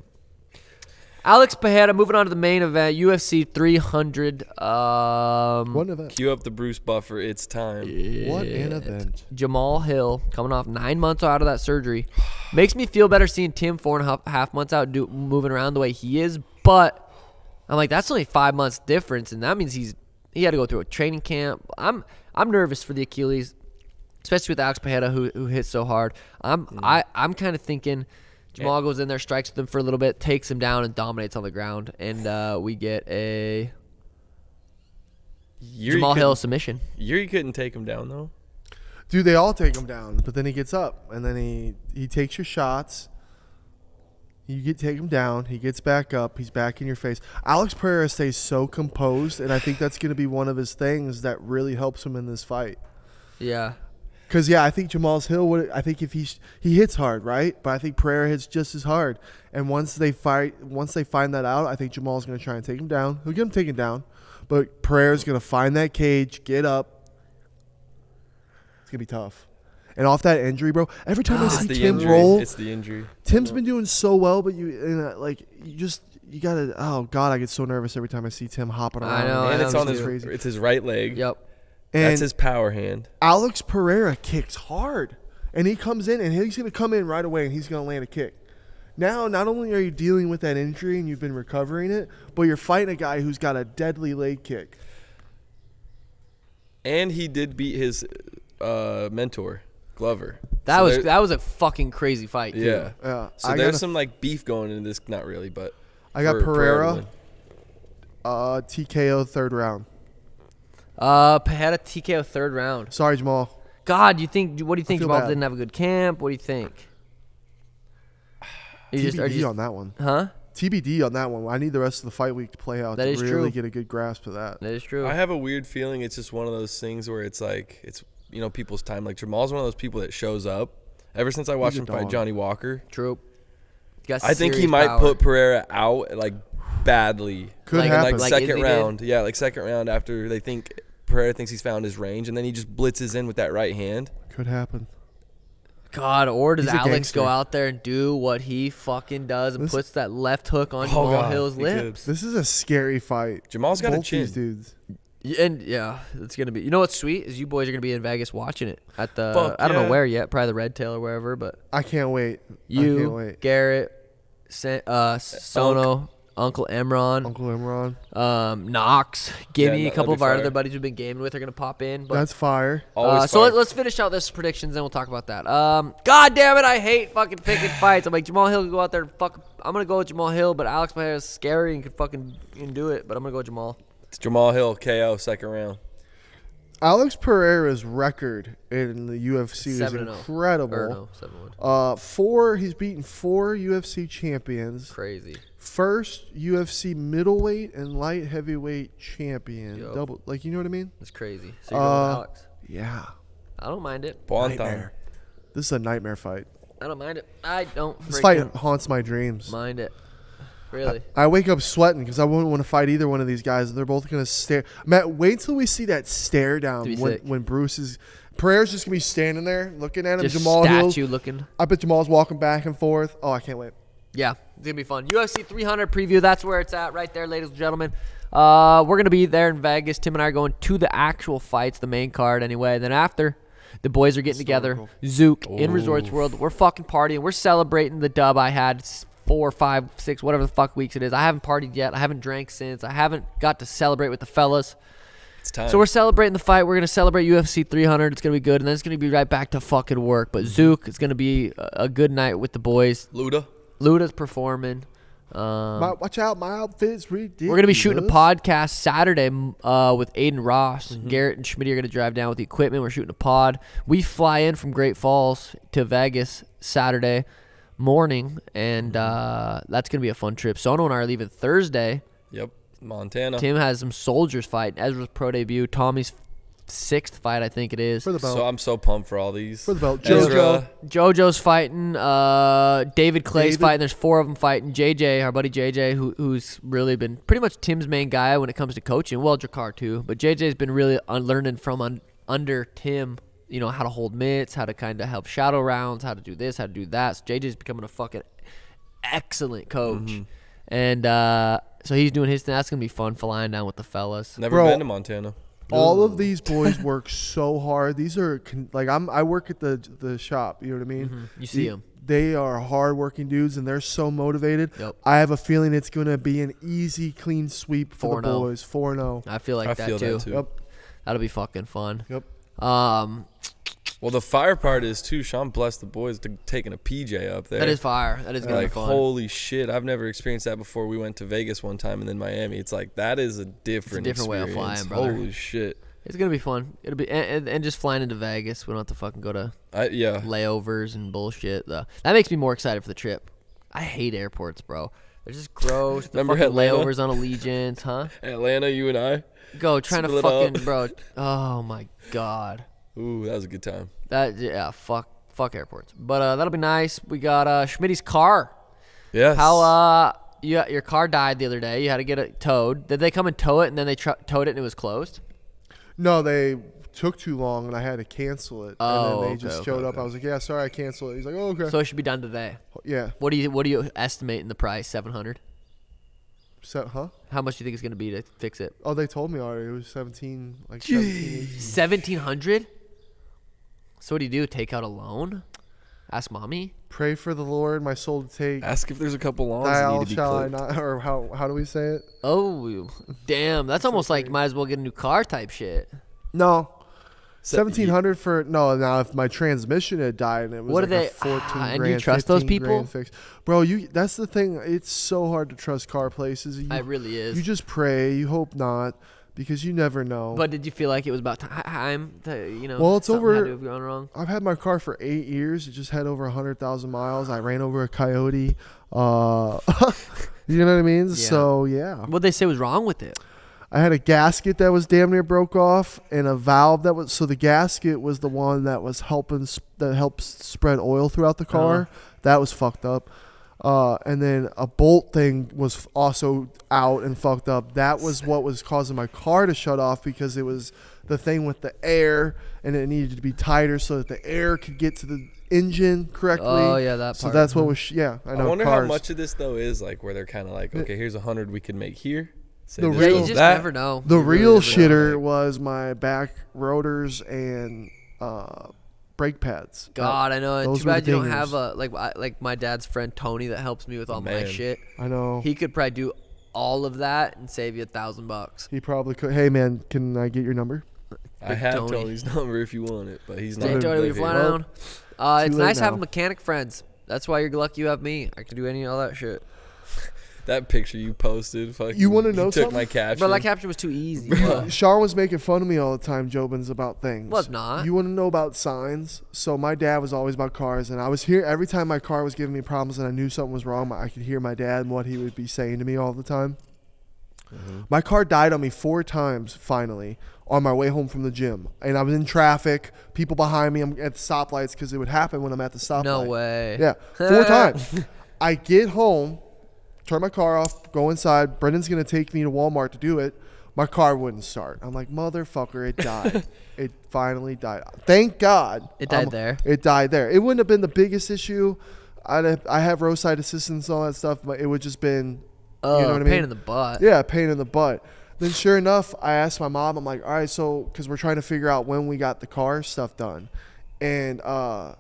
Alex Pereira moving on to the main event, UFC 300. Um, What event? Cue up the Bruce Buffer. It's time. What an event. Jamal Hill coming off nine months out of that surgery. *sighs* Makes me feel better seeing Tim four and a half, half months out do, moving around the way he is. But I'm like, that's only five months difference, and that means he's he had to go through a training camp. I'm I'm nervous for the Achilles, especially with Alex Pereira who who hits so hard. I'm I I'm kind of thinking. Jamal goes in there, strikes with him for a little bit, takes him down, and dominates on the ground, and uh, we get a Yuri Jamal Hill couldn't- submission. Yuri couldn't take him down though. Dude, they all take him down, but then he gets up and then he he takes your shots. You get take him down. He gets back up. He's back in your face. Alex Pereira stays so composed, and I think that's going to be one of his things that really helps him in this fight. Yeah, Cause yeah, I think Jamal's Hill would. I think if he he hits hard, right? But I think Pereira hits just as hard. And once they fight, once they find that out, I think Jamal's gonna try and take him down. He'll get him taken down, but Pereira's gonna find that cage, get up. It's gonna be tough. And off that injury, bro. Every time I see the Tim injury. roll, It's the injury. Tim's been doing so well, but you and, uh, like you just you gotta. Oh God, I get so nervous every time I see Tim hopping around. I around. know, and I it's on me his. crazy. It's his right leg. yep. And That's his power hand. Alex Pereira kicks hard, and he comes in and he's going to come in right away and he's going to land a kick. Now, not only are you dealing with that injury and you've been recovering it, but you're fighting a guy who's got a deadly leg kick. And he did beat his uh, mentor, Glover. That So was there- that was a fucking crazy fight. Too. Yeah. Yeah, So I there's got a- some like beef going into this. Not really, but I got for Pereira Pereira, uh, TKO third round. Uh, Pereira TKO third round. Sorry, Jamal. God, you think? What do you think? Jamal bad. didn't have a good camp. What do you think? You just, are TBD you on that one. huh? TBD on that one. I need the rest of the fight week to play out That to is really true. get a good grasp of that. That is true. I have a weird feeling it's just one of those things where it's like it's you know people's time. Like Jamal's one of those people that shows up. Ever since I watched him fight. Johnny Walker, true. I think he might power. put Pereira out like badly. Could Like- happen. like, Like second Izzy did? round. Yeah, like second round after they think Pereira thinks he's found his range, and then he just blitzes in with that right hand. Could happen. God, or does He's a Alex go out there and do what he fucking does and This- puts that left hook on Oh, Jamal God, Hill's he could. lips? This is a scary fight. Jamal's got a Both these chin. dudes. Y- And yeah, it's gonna be. You know what's sweet is you boys are gonna be in Vegas watching it at the. Fuck I don't know where yet, probably the Red Tail or wherever. But I can't wait. I can't you, wait. Garrett, Sa- uh, Sono, Uncle Emron, Uncle Emron, um, Knox, Gimme, Yeah, a that'd couple be of our fire. other buddies we've been gaming with are gonna pop in. But That's fire. Always uh, so fire. let, us finish out this predictions, and we'll talk about that. Um, God damn it, I hate fucking picking fights. I'm like Jamal Hill can go out there and fuck. I'm gonna go with Jamal Hill, but Alex Pereira is scary and can fucking can do it. But I'm gonna go with Jamal. It's Jamal Hill KO second round. Alex Pereira's record in the UFC is Seven and oh. incredible. Or no, seven one. Uh, four. He's beaten four UFC champions. Crazy. First UFC middleweight and light heavyweight champion. Yup. Double, like you know what I mean? It's crazy. So you're Uh, Alex. Yeah. I don't mind it. Nightmare. This is a nightmare fight. I don't mind it. I don't This fight haunts my dreams. mind it. Really. I wake up sweating because I wouldn't want to fight either one of these guys. They're both gonna stare. Matt, wait till we see that stare down when, sick. when Bruce is. Pereira's just gonna be standing there looking at him. Just Jamal Hill. statue looking. I bet Jamal's walking back and forth. Oh, I can't wait. Yeah, it's gonna be fun. UFC 300 preview. That's where it's at, right there, ladies and gentlemen. Uh, we're gonna be there in Vegas. Tim and I are going to the actual fights, the main card, anyway. Then after, the boys are getting together. Zouk in Resorts World. We're fucking partying. We're celebrating the dub I had four, five, six, whatever the fuck weeks it is. I haven't partied yet. I haven't drank since. I haven't got to celebrate with the fellas. It's time. So we're celebrating the fight. We're gonna celebrate UFC 300. It's gonna be good, and then it's gonna be right back to fucking work. But Zouk, it's gonna be a, a good night with the boys. Luda. Luda's performing. Um, My, watch out, my outfit's ridiculous. We're gonna be shooting a podcast Saturday uh, with Adin Ross. Mm-hmm. Garrett and Schmitt are gonna drive down with the equipment. We're shooting a pod. We fly in from Great Falls to Vegas Saturday morning, and Mm-hmm. uh, that's gonna be a fun trip. Sono and I are leaving Thursday. Yep. Montana. Tim has some soldiers fight. Ezra's pro debut. Tommy's sixth fight, I think it is. for the belt. So I'm so pumped for all these. For the belt. Ezra, JoJo's fighting. Uh, David Clay's David. fighting. There's four of them fighting. JJ, our buddy JJ, who, who's really been pretty much Tim's main guy when it comes to coaching. Well, Jakar too, but JJ's been really un- learning from un- under Tim. You know how to hold mitts, how to kind of help shadow rounds, how to do this, how to do that. So JJ's becoming a fucking excellent coach, Mm-hmm. and uh, so he's doing his thing. That's gonna be fun flying down with the fellas. never Bro. been to Montana. All of these boys work so hard. These are con- like I'm. I work at the the shop. You know what I mean? Mm-hmm. You see The- 'em. They are hardworking dudes, and they're so motivated. Yep. I have a feeling it's gonna be an easy, clean sweep for the 4-0. boys. Four zero. I feel like I that feel too. that too. Yep. That'll be fucking fun. Yep. Um, Well, the fire part is too. Sean blessed the boys to taking a PJ up there. that is fire. That is gonna like be fun. holy shit! I've never experienced that before. We went to Vegas one time and then Miami. It's like that is a different, different way of flying, brother. Holy shit! It's gonna be fun. It'll be and, and, just flying into Vegas. We don't have to fucking go to I, yeah, layovers and bullshit. Though that makes me more excited for the trip. I hate airports, bro. They're just gross. The Remember fucking Atlanta? layovers on Allegiant, huh? Atlanta, you and I. Go trying to Split up. fucking bro. Oh my god. Ooh, that was a good time. That yeah. Fuck fuck airports. But uh, that'll be nice. We got uh Schmitty's car. Yes. How uh you, your car died the other day. You had to get it towed. Did they come and tow it and then they tr- towed it and it was closed? No, they took too long, and I had to cancel it. Oh, and then they okay, just okay, showed up. okay. I was like, "Yeah, sorry, I canceled it." He's like, "Oh, okay." So it should be done today. yeah. What do you what do you estimate in the price? Seven hundred. So, huh? How much do you think it's gonna be to fix it? Oh, they told me already. It was seventeen, like 17, 18. Seventeen hundred. So what do you do? Take out a loan? Ask mommy. Pray for the Lord, my soul to take. Ask if there's a couple lawns that need to be shall I not, *laughs* or how how do we say it? Oh, damn! That's almost like might as well get a new car type shit. No, Se- seventeen hundred for no. Now if my transmission had died and it was What like do a they- fourteen ah, and do grand, you trust those 15 grand people? fix- bro? You that's the thing. It's so hard to trust car places. You, It really is. you just pray. You hope not, because you never know. but did you feel like it was about time to you know? Well, it's over- Had to have gone wrong. I've had my car for eight years. It just had over a hundred thousand miles. I ran over a coyote. Uh, *laughs* you know what I mean? So yeah, What they say was wrong with it? I had a gasket that was damn near broke off, and a valve that was. So the gasket was the one that was helping sp- that helps spread oil throughout the car. Uh-huh. That was fucked up. Uh, and then a bolt thing was also out and fucked up. That was what was causing my car to shut off because it was the thing with the air, and it needed to be tighter so that the air could get to the engine correctly. Oh yeah, that Part. So that's what was. Sh- yeah, I know. I, wonder cars. how much of this though is like where they're kind of like, okay, here's a hundred we can make here. Say The this, Yeah, real- you just that. never know. The You really real never know. shitter was my back rotors and uh, brake pads. God, I know. those Too were the bad you don't dingers. have a like I, like my dad's friend Tony that helps me with all my Man. shit. I know. He could probably do all of that and save you a thousand bucks. He probably could. Hey man, can I get your number? I Big have Tony. Tony's number if you want it, but he's not. Hey, Tony, when you're with flying Well, around, uh, too it's late nice having mechanic friends. That's why you're lucky you have me. I can do any of all that shit. That picture you posted, fucking. You wanna know took something? my caption. But that caption was too easy. bro. Sean *laughs* was making fun of me all the time, Jobins, about things. Was not. You want to know about signs? So my dad was always about cars, and I was here every time my car was giving me problems, and I knew something was wrong. I could hear my dad and what he would be saying to me all the time. Mm-hmm. My car died on me four times finally on my way home from the gym, and I was in traffic. People behind me. I'm at the stoplights because it would happen when I'm at the stoplight. no way. Yeah, four *laughs* times. I get home, turn my car off, go inside. Brendan's gonna take me to Walmart to do it. My car wouldn't start. I'm like, motherfucker, it died. *laughs* it finally died. Thank God. It died I'm- there? It died there. It wouldn't have been the biggest issue. I'd have, I have roadside assistance and all that stuff, but it would just been, Oh, you know what I mean? pain in the butt. yeah, pain in the butt. Then sure enough, I asked my mom. I'm like, all right, so because we're trying to figure out when we got the car stuff done, and uh,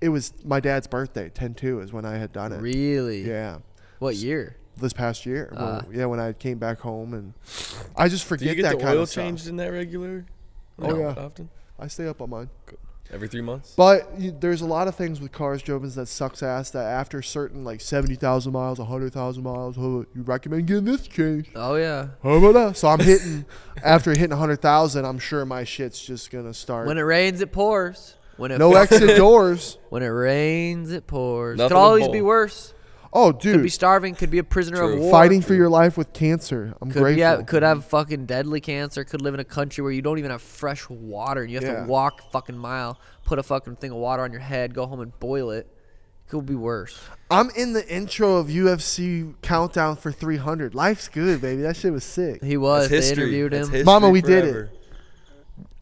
it was my dad's birthday. 10-2 is when I had done it. Really? Yeah, What year? this past year. Well, uh. yeah, when I came back home, and I just Do forget you get that the kind oil of stuff. changed in that regular? Oh, yeah. Often. I stay up on mine. Every three months. But you, there's a lot of things with cars, Jobins, that sucks ass. That after certain like seventy thousand miles, hundred thousand miles, oh, you recommend getting this changed. Oh yeah. How about that? So I'm hitting *laughs* after hitting hundred thousand. I'm sure my shit's just gonna start. When it rains, it pours. When it no *laughs* exit doors. When it rains, it pours. Nothing could always be worse. Oh, dude, Could be starving. Could be a prisoner True. of war. fighting for your life with cancer. I'm Could grateful. be have, could have fucking deadly cancer. Could live in a country where you don't even have fresh water and you have Yeah. to walk a fucking mile, put a fucking thing of water on your head, go home and boil it. Could be worse. I'm in the intro of UFC countdown for 300. Life's good, baby. That shit was sick. He was. That's They interviewed him. Mama, we did it.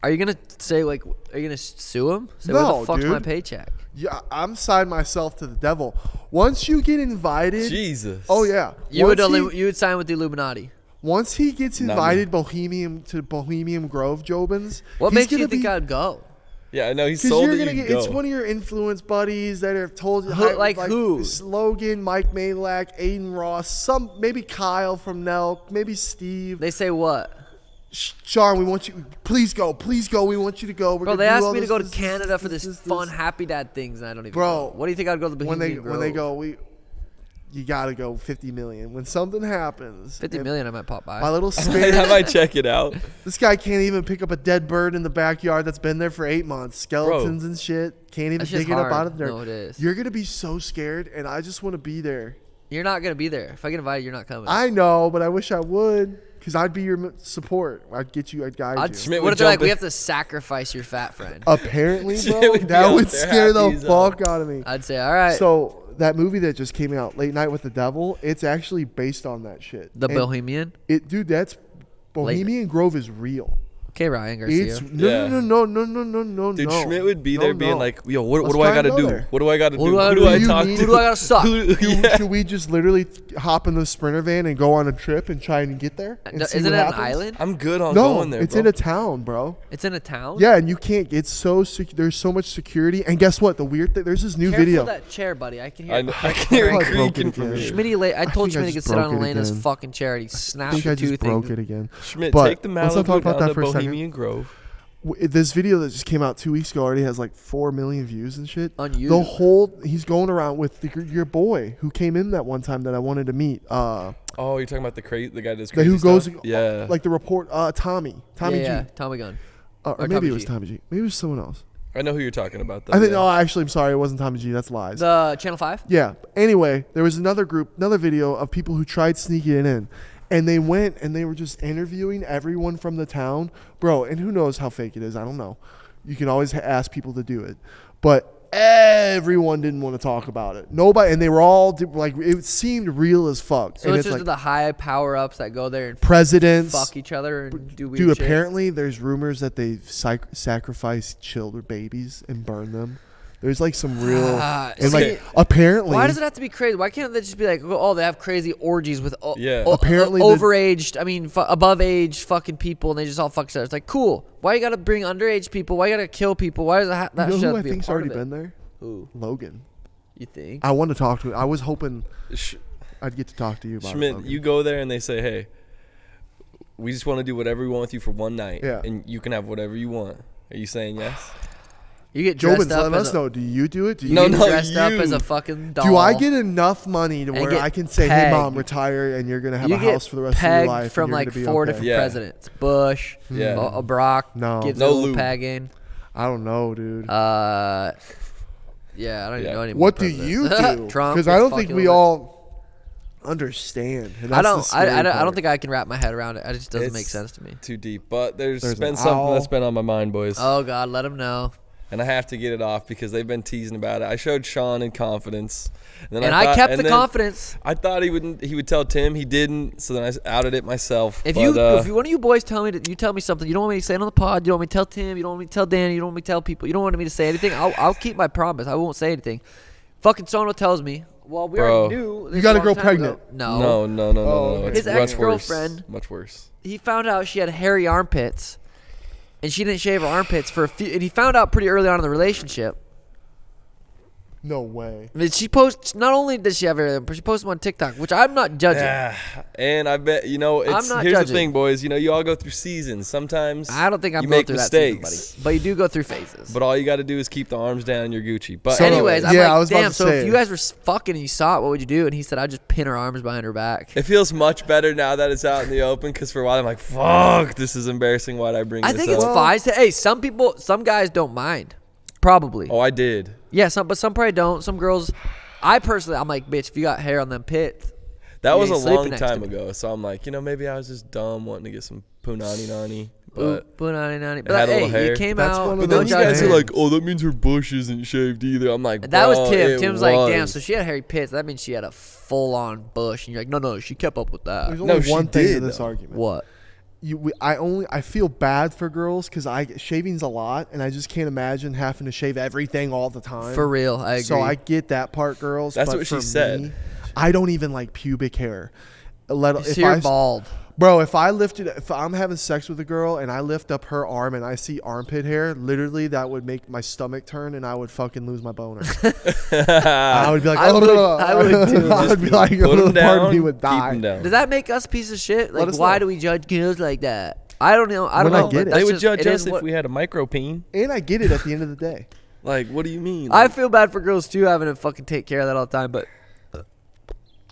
Forever. Are you gonna say like? Are you gonna sue him? Say No, where the fuck's my paycheck? Yeah, I'm side myself to the devil. Once you get invited, Jesus. oh yeah, You would Once he- you would sign with the Illuminati. Once he gets Not me. invited Bohemian to Bohemian Grove, Jobins. What he's makes you gonna think be, I'd go? Yeah, I know. He sold you're it. gonna you get go. it's one of your influence buddies that have told you Who- like who? Logan, Mike Majlak, Adin Ross, some maybe Kyle from Nelk, maybe Steve. They say what? Sh- Sean, we want you. Please go, please go. We want you to go. We're Bro, gonna they asked all me to go to this, Canada for this, this, this, fun this. happy dad things, and I don't even. Bro, go. what do you think I'd go to the when they Bohemian when they go, we you gotta go 50 million. When something happens, fifty million, and million, I might pop by. My little *laughs* I spare. might check it out. *laughs* this guy can't even pick up a dead bird in the backyard that's been there for eight months. Skeletons and shit. Can't even That dig it up out of there. No, it is. You're gonna be so scared, and I just want to be there. You're not gonna be there. If I get invited, you're not coming. I know, but I wish I would, cause I'd be your support. I'd get you. I'd guide I'd, you. Schmitt what would if they're like, jump we have to sacrifice your fat friend? Apparently, Shit *laughs* bro, would that would scare the happy fuck out of me. I'd say, all right. So that movie that just came out, Late Night with the Devil, it's actually based on that shit. the And Bohemian. It, dude, that's Bohemian Grove is real. Okay, Ryan Garcia. It's no, Yeah. no, no, no, no, no, no, Dude, no. Schmitt would be No, there being no. like, yo, what, what do I got to go do? there. What do I got to do? What do I Who do? do I talk need- to? Who do I gotta *laughs* suck? Who- Should, yeah. should we just literally hop in the sprinter van and go on a trip and try and get there? And No, see Isn't what it an island? I'm good on No, going there, it's bro. in a town, bro. It's in a town. Yeah, and you can't. It's so sec- there's so much security. And guess what? The weird thing. There's this new Careful video. that chair, buddy. I can hear. I, know, I can hear it creaking from again. here. Schmitty, I told think I Schmitty he could sit on Elena's fucking chair and he I snapped think I two just broke it again. Schmitt, take the let's not Malibu talk about down that to for a second. Bohemian Grove. W- This video that just came out two weeks ago already has like four million views and shit. On The YouTube. whole he's going around with the, your boy who came in that one time that I wanted to meet. Uh, Oh, you're talking about the crazy, the guy that's the crazy who goes stuff? Yeah. like the report. Uh, Tommy, Tommy yeah, yeah, G, Tommy Gun. uh, or, or maybe Tommy it was G. Tommy G. Maybe it was someone else. I know who you're talking about. Though. I think. yeah. No, actually, I'm sorry. It wasn't Tommy G. That's lies. The Channel Five. Yeah. Anyway, there was another group, another video of people who tried sneaking it in. And they went and they were just interviewing everyone from the town. Bro, and who knows how fake it is? I don't know. You can always ha- ask people to do it. But everyone didn't want to talk about it. Nobody, and they were all like, it seemed real as fuck. So and it's, it's just like the high power ups that go there and presidents. fuck each other and do weird Dude, shit. apparently there's rumors that they sac- sacrifice children, babies, and burn them. There's like some real, Ah, and see, like apparently, Why does it have to be crazy? Why can't they just be like, oh, they have crazy orgies with o- Yeah. o- Apparently the- overaged, I mean, fu- above age fucking people, and they just all fuck each other. It's like, cool. Why you gotta bring underage people? Why you gotta kill people? Why does that, ha- that you know shit who have I to be a think's part already of it? been there? Who Logan. you think? I want to talk to. I was hoping Sh- I'd get to talk to you about it, Schmitt, Logan. you go there and they say, hey, we just want to do whatever we want with you for one night. Yeah. And you can have whatever you want. Are you saying yes? You get dressed Jobin's up letting as us a, know. Do you do it? Do you you No, get no, dressed up as a fucking doll. Do I get enough money to And where I can say, "Hey, mom, retire, and you're gonna have you a house for the rest of your life"? and from you're like four okay? different Yeah. presidents. Bush, Yeah. O- o- Barack, No. gives No a little pegging. I don't know, dude. Uh, yeah, I don't even know any more what do presidents. you *laughs* do? Trump. Because I don't think we all understand. and I that's the don't. I, I, don't I don't think I can wrap my head around it. It just doesn't make sense to me. Too deep. But there's There's been something owl. that's been on my mind, boys. Oh God, let him know. And I have to get it off because they've been teasing about it. I showed Sean in confidence. And, then And I, thought- kept and the then confidence. I thought he would he would tell Tim. He didn't. So then I s- outed it myself. If but, you, uh, if you, one of you boys tell me that you tell me something, you don't want me to say it on the pod. You don't want me to tell Tim. You don't want me to tell Danny. You don't want me to tell people. You don't want me to say anything. I'll, I'll keep my promise. I won't say anything. Fucking Sono tells me. Well, we Bro. already knew. this got a girl pregnant. ago. No. no, no, no, no, no. His ex-girlfriend- Much worse. He found out she had hairy armpits, and she didn't shave her armpits for a few. And he found out pretty early on in the relationship. No way. I mean, she posts. Not only does she have hair, but she posts them on TikTok, which I'm not judging. Yeah, and I bet you know. It's, not here's judging. the thing, boys. You know, you all go through seasons. Sometimes I don't think I'm you going make through mistakes, that season, buddy. But you do go through phases. but all you got to do is keep the arms down and you're Gucci. But So- Anyways, I'm Yeah, I was about damn. to So if it. you guys were fucking and you saw it, what would you do? And he said, I'd just pin her arms behind her back. *laughs* It feels much better now that it's out in the open because for a while I'm like, fuck, this is embarrassing. Why'd I bring I this think it's up? fine. To, hey, some people, some guys don't mind. Probably. Oh, I did. Yeah, some, but some probably don't. Some girls, I personally, I'm like, bitch, if you got hair on them pits, That You was a ain't sleeping long time ago. So I'm like, you know, maybe I was just dumb wanting to get some punani nani. ooh, But punani nani. it But had a hey, little you came That's out. one of but then you those guys are like, oh, that means her bush isn't shaved either. I'm like, That was "Bro, Tim. it Tim's like, damn, so she had hairy pits. That means she had a full on bush. And you're like, no, no, she kept up with that. There's No, only she one thing to this though. argument. What? You, we, I only I feel bad for girls because I shaving's a lot, and I just can't imagine having to shave everything all the time. For real, I agree. So I get that part, girls. That's but what she for said. me, I don't even like pubic hair. Let if so you're I, bald. Bro, if I lifted, if I'm having sex with a girl and I lift up her arm and I see armpit hair, literally that would make my stomach turn and I would fucking lose my boner. *laughs* I would be like, I oh, would- no, no, I would too. I would be like, Put oh, a them part of down. me would Keep die. 'em down. Does that make us piece of shit? Like, why know. do we judge girls like that? I don't know. I don't When I know. get it. They would just- judge it is us if what- we had a micro peen. And I get it at the end of the day. *laughs* Like, what do you mean? I feel bad for girls too having to fucking take care of that all the time, but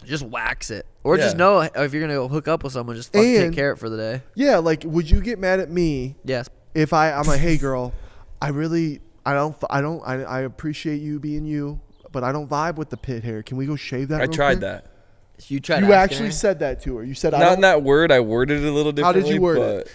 just wax it, or just know if you're gonna go hook up with someone, just fucking take care of it for the day. Yeah, like, would you get mad at me Yes. if I I'm like, hey girl, I really I don't I don't I, I appreciate you being you, but I don't vibe with the pit hair. Can we go shave that? I real tried quick?" that. You tried. You actually said that to her. You said I Not don't in that word. I worded it a little differently. How did you word but it?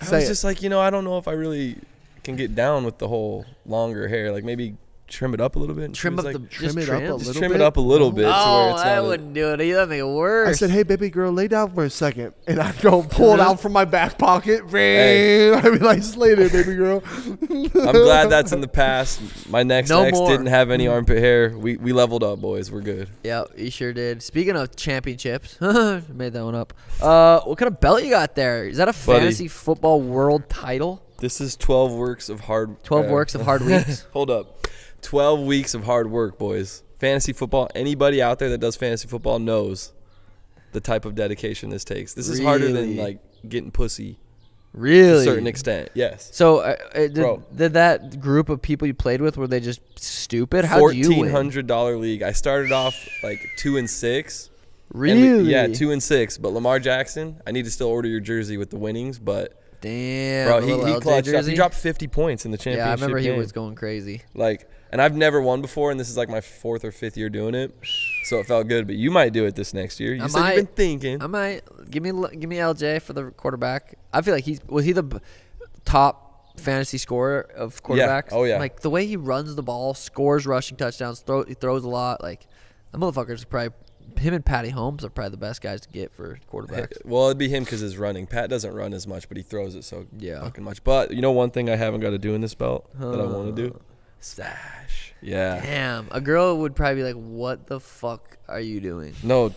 I Say was it. just like, you know, I don't know if I really can get down with the whole longer hair. Like maybe trim it up a little bit. And trim up like, the trim just it up a trim? just little trim bit? it up a little bit. to where Oh, it's I not wouldn't do it. That'd make it worse. I said, "Hey, baby girl, lay down for a second. and I'd go pull it out from my back pocket. *laughs* Hey. *laughs* I'd be like, "Just lay there, baby girl." *laughs* I'm glad that's in the past. My next No ex more. didn't have any armpit hair. We we leveled up, boys. We're good. Yeah, you sure did. Speaking of championships, made that one up. Uh, what kind of belt you got there? Is that a Buddy. fantasy football world title? This is 12 works of hard. 12 uh, works of hard weeks. Hold up. 12 weeks of hard work, boys. Fantasy football. Anybody out there that does fantasy football knows the type of dedication this takes. This is harder than like getting pussy to Really? a certain extent. Yes. So, uh, uh, did, Bro. did that group of people you played with were they just stupid? How Fourteen hundred dollar league. I started off like two and six. and we- Really? yeah, two and six. But Lamar Jackson, I need to still order your jersey with the winnings. But Damn, bro, he, he clutched up. He dropped fifty points in the championship. Yeah, I remember he was going crazy. like, and I've never won before, and this is like my fourth or fifth year doing it. So it felt good. But you might do it this next year. You I said might. you've been thinking. I might give me give me LJ for the quarterback. I feel like he's was he the top fantasy scorer of Yeah. quarterbacks? Oh, yeah. Like the way he runs the ball, scores rushing touchdowns, throw he throws a lot. Like the motherfucker's probably him and Patty Mahomes are probably the best guys to get for quarterbacks. Well, it'd be him because his running. Pat doesn't run as much, but he throws it so Yeah. fucking much. But you know one thing I haven't got to do in this belt that I want to do? Uh, Stash. Yeah. Damn, a girl would probably be like, "What the fuck are you doing?" No.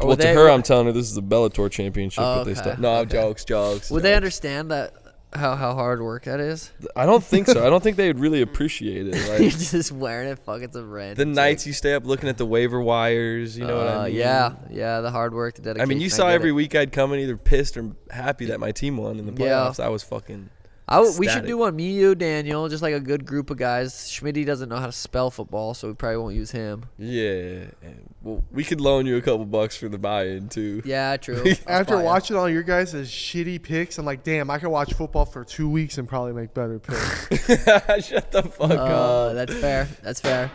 Or well, to they- her, I'm telling her this is the Bellator championship. Oh, but they okay, still, no, okay. jokes, jokes. Would they understand that how how hard work that is? I don't think so. *laughs* I don't think they would really appreciate it. Like, You're just wearing it, fucking some random. the nights you stay up looking at the waiver wires. You know what I mean? Uh, Yeah, yeah, the hard work, the dedication. I mean, you saw every it. week I'd come in either pissed or happy that my team won in the Yeah. playoffs. I was fucking. I w- we should do one. Me, you, Daniel, just like a good group of guys. Schmitty doesn't know how to spell football, so we probably won't use him. Yeah. And, well, we could loan you a couple bucks for the buy-in too. Yeah, *laughs* true. After spy ya. watching all your guys' shitty picks, I'm like, "Damn, I could watch football for two weeks and probably make better picks." *laughs* Shut the fuck Uh, up. that's fair. That's fair.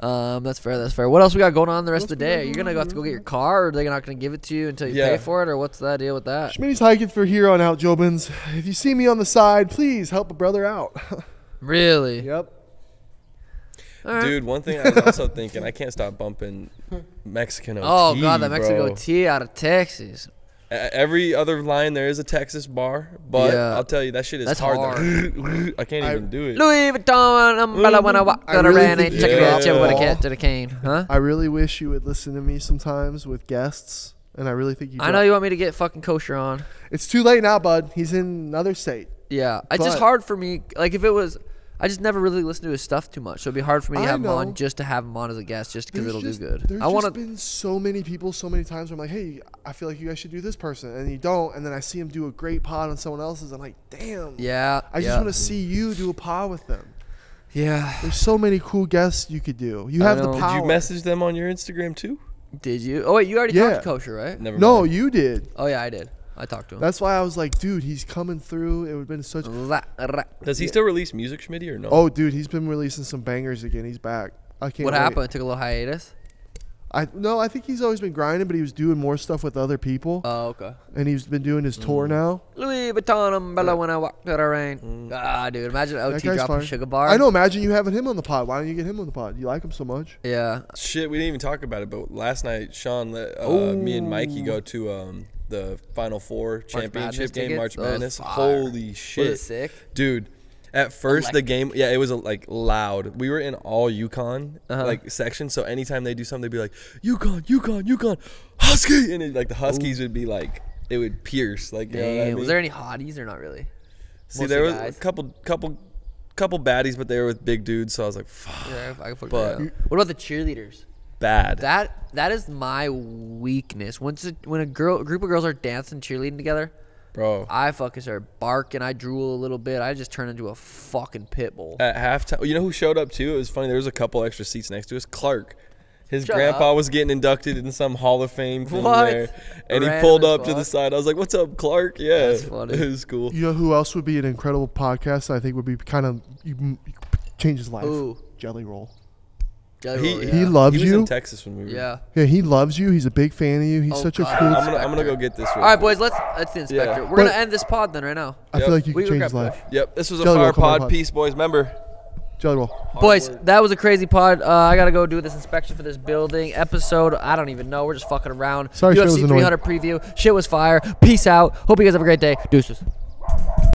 Um, that's fair. That's fair. What else we got going on the rest of the day? You're you gonna have to go get your car, or are they not gonna give it to you until you pay for it, or what's the deal with that? Schmitty's hiking for here on out, Jobins. If you see me on the side, please help a brother out. *laughs* Really? yep. All right. Dude, one thing I was *laughs* also thinking, I can't stop bumping Mexican OT. Oh god, that Mexico bro. tea out of Texas. Every other line there is a Texas bar, but Yeah. I'll tell you that shit is That's hard. hard. *laughs* I can't I- even do it. Louis Vuitton, umbrella mm-hmm. when I walk I to the really rain, think ain't you checking dropped that shit with a the cat to the cane, huh? I really wish you would listen to me sometimes with guests, and I really think you. I know you want me to get fucking kosher on. It's too late now, bud. He's in another state. Yeah, it's just hard for me. Like if it was, I just never really listened to his stuff too much, so it'd be hard for me to I have him on just to have him on as a guest, just because There's it'll just- do good. There's I want just to. been so many people, so many times where I'm like, hey, I feel like you guys should do this person, and you don't, and then I see him do a great pod on someone else's. and I'm like, damn. Yeah. I just yeah. want to see you do a pod with them. Yeah. There's so many cool guests you could do. You I have the know. Did power. Did you message them on your Instagram too? Did you? Oh wait, you already Yeah. talked to Kosher, right? Never No, mind. you did. Oh yeah, I did. I talked to him. That's why I was like, dude, he's coming through. It would have been such. Ra- ra- Does he still release music, Schmitty, or no? Oh, dude, he's been releasing some bangers again. He's back. I can't. What wait. happened? Took a little hiatus. I no, I think he's always been grinding, but he was doing more stuff with other people, Oh okay. and he's been doing his Mm. tour now. Louis Vuitton umbrella when I walk through the rain. Ah, dude, imagine OT dropping fine. sugar bar. I know. Imagine you having him on the pod. Why don't you get him on the pod? You like him so much. Yeah. Shit, we didn't even talk about it, but last night Sean let uh, me and Mikey go to um, the Final Four championship game, tickets? March Those Madness. fire. Holy Was shit, it sick? dude! At first, the game, yeah, it was like loud. We were in all UConn Uh-huh. like section, so anytime they do something, they'd be like, "UConn, UConn, UConn, Husky," and it, like the Huskies would be like, it would pierce. Like, you know what I Damn. mean? Was there any hotties or not really? See, mostly there was guys? a couple, couple, couple baddies, but they were with big dudes, so I was like, "Fuck, Yeah, I can fuck But- up. What about the cheerleaders? Bad." That that is my weakness. Once a, when a girl a group of girls are dancing cheerleading together, Bro, I fucking start barking. I drool a little bit. I just turn into a fucking pit bull. at halftime. You know who showed up too? It was funny. There was a couple extra seats next to us. Clark. His Shut grandpa up. was getting inducted in some Hall of Fame thing What? there, and he Random pulled as up to the side. I was like, "What's up, Clark?" Yeah, That's *laughs* funny. it was cool. You know who else would be an incredible podcast? I think would be kind of you, you change his life. Ooh. Jelly Roll. Jelly He, roll, he loves he was you. in Texas when we were. Yeah. Yeah, he loves you. He's a big fan of you. He's Oh, such a cool. I'm gonna, I'm gonna go get this. All right, boys. Let's let's the inspector. We're But- gonna end this pod then right now. I Yep. feel like you We could change were his grabbed life. Yep, this was a Jelly fire come pod pod. piece, boys. Remember, Jelly Roll. Boys, that was a crazy pod. Uh, I gotta go do this inspection for this building episode. I don't even know. We're just fucking around. Sorry, shit was UFC annoying. 300 preview. Shit was fire. Peace out. Hope you guys have a great day. Deuces.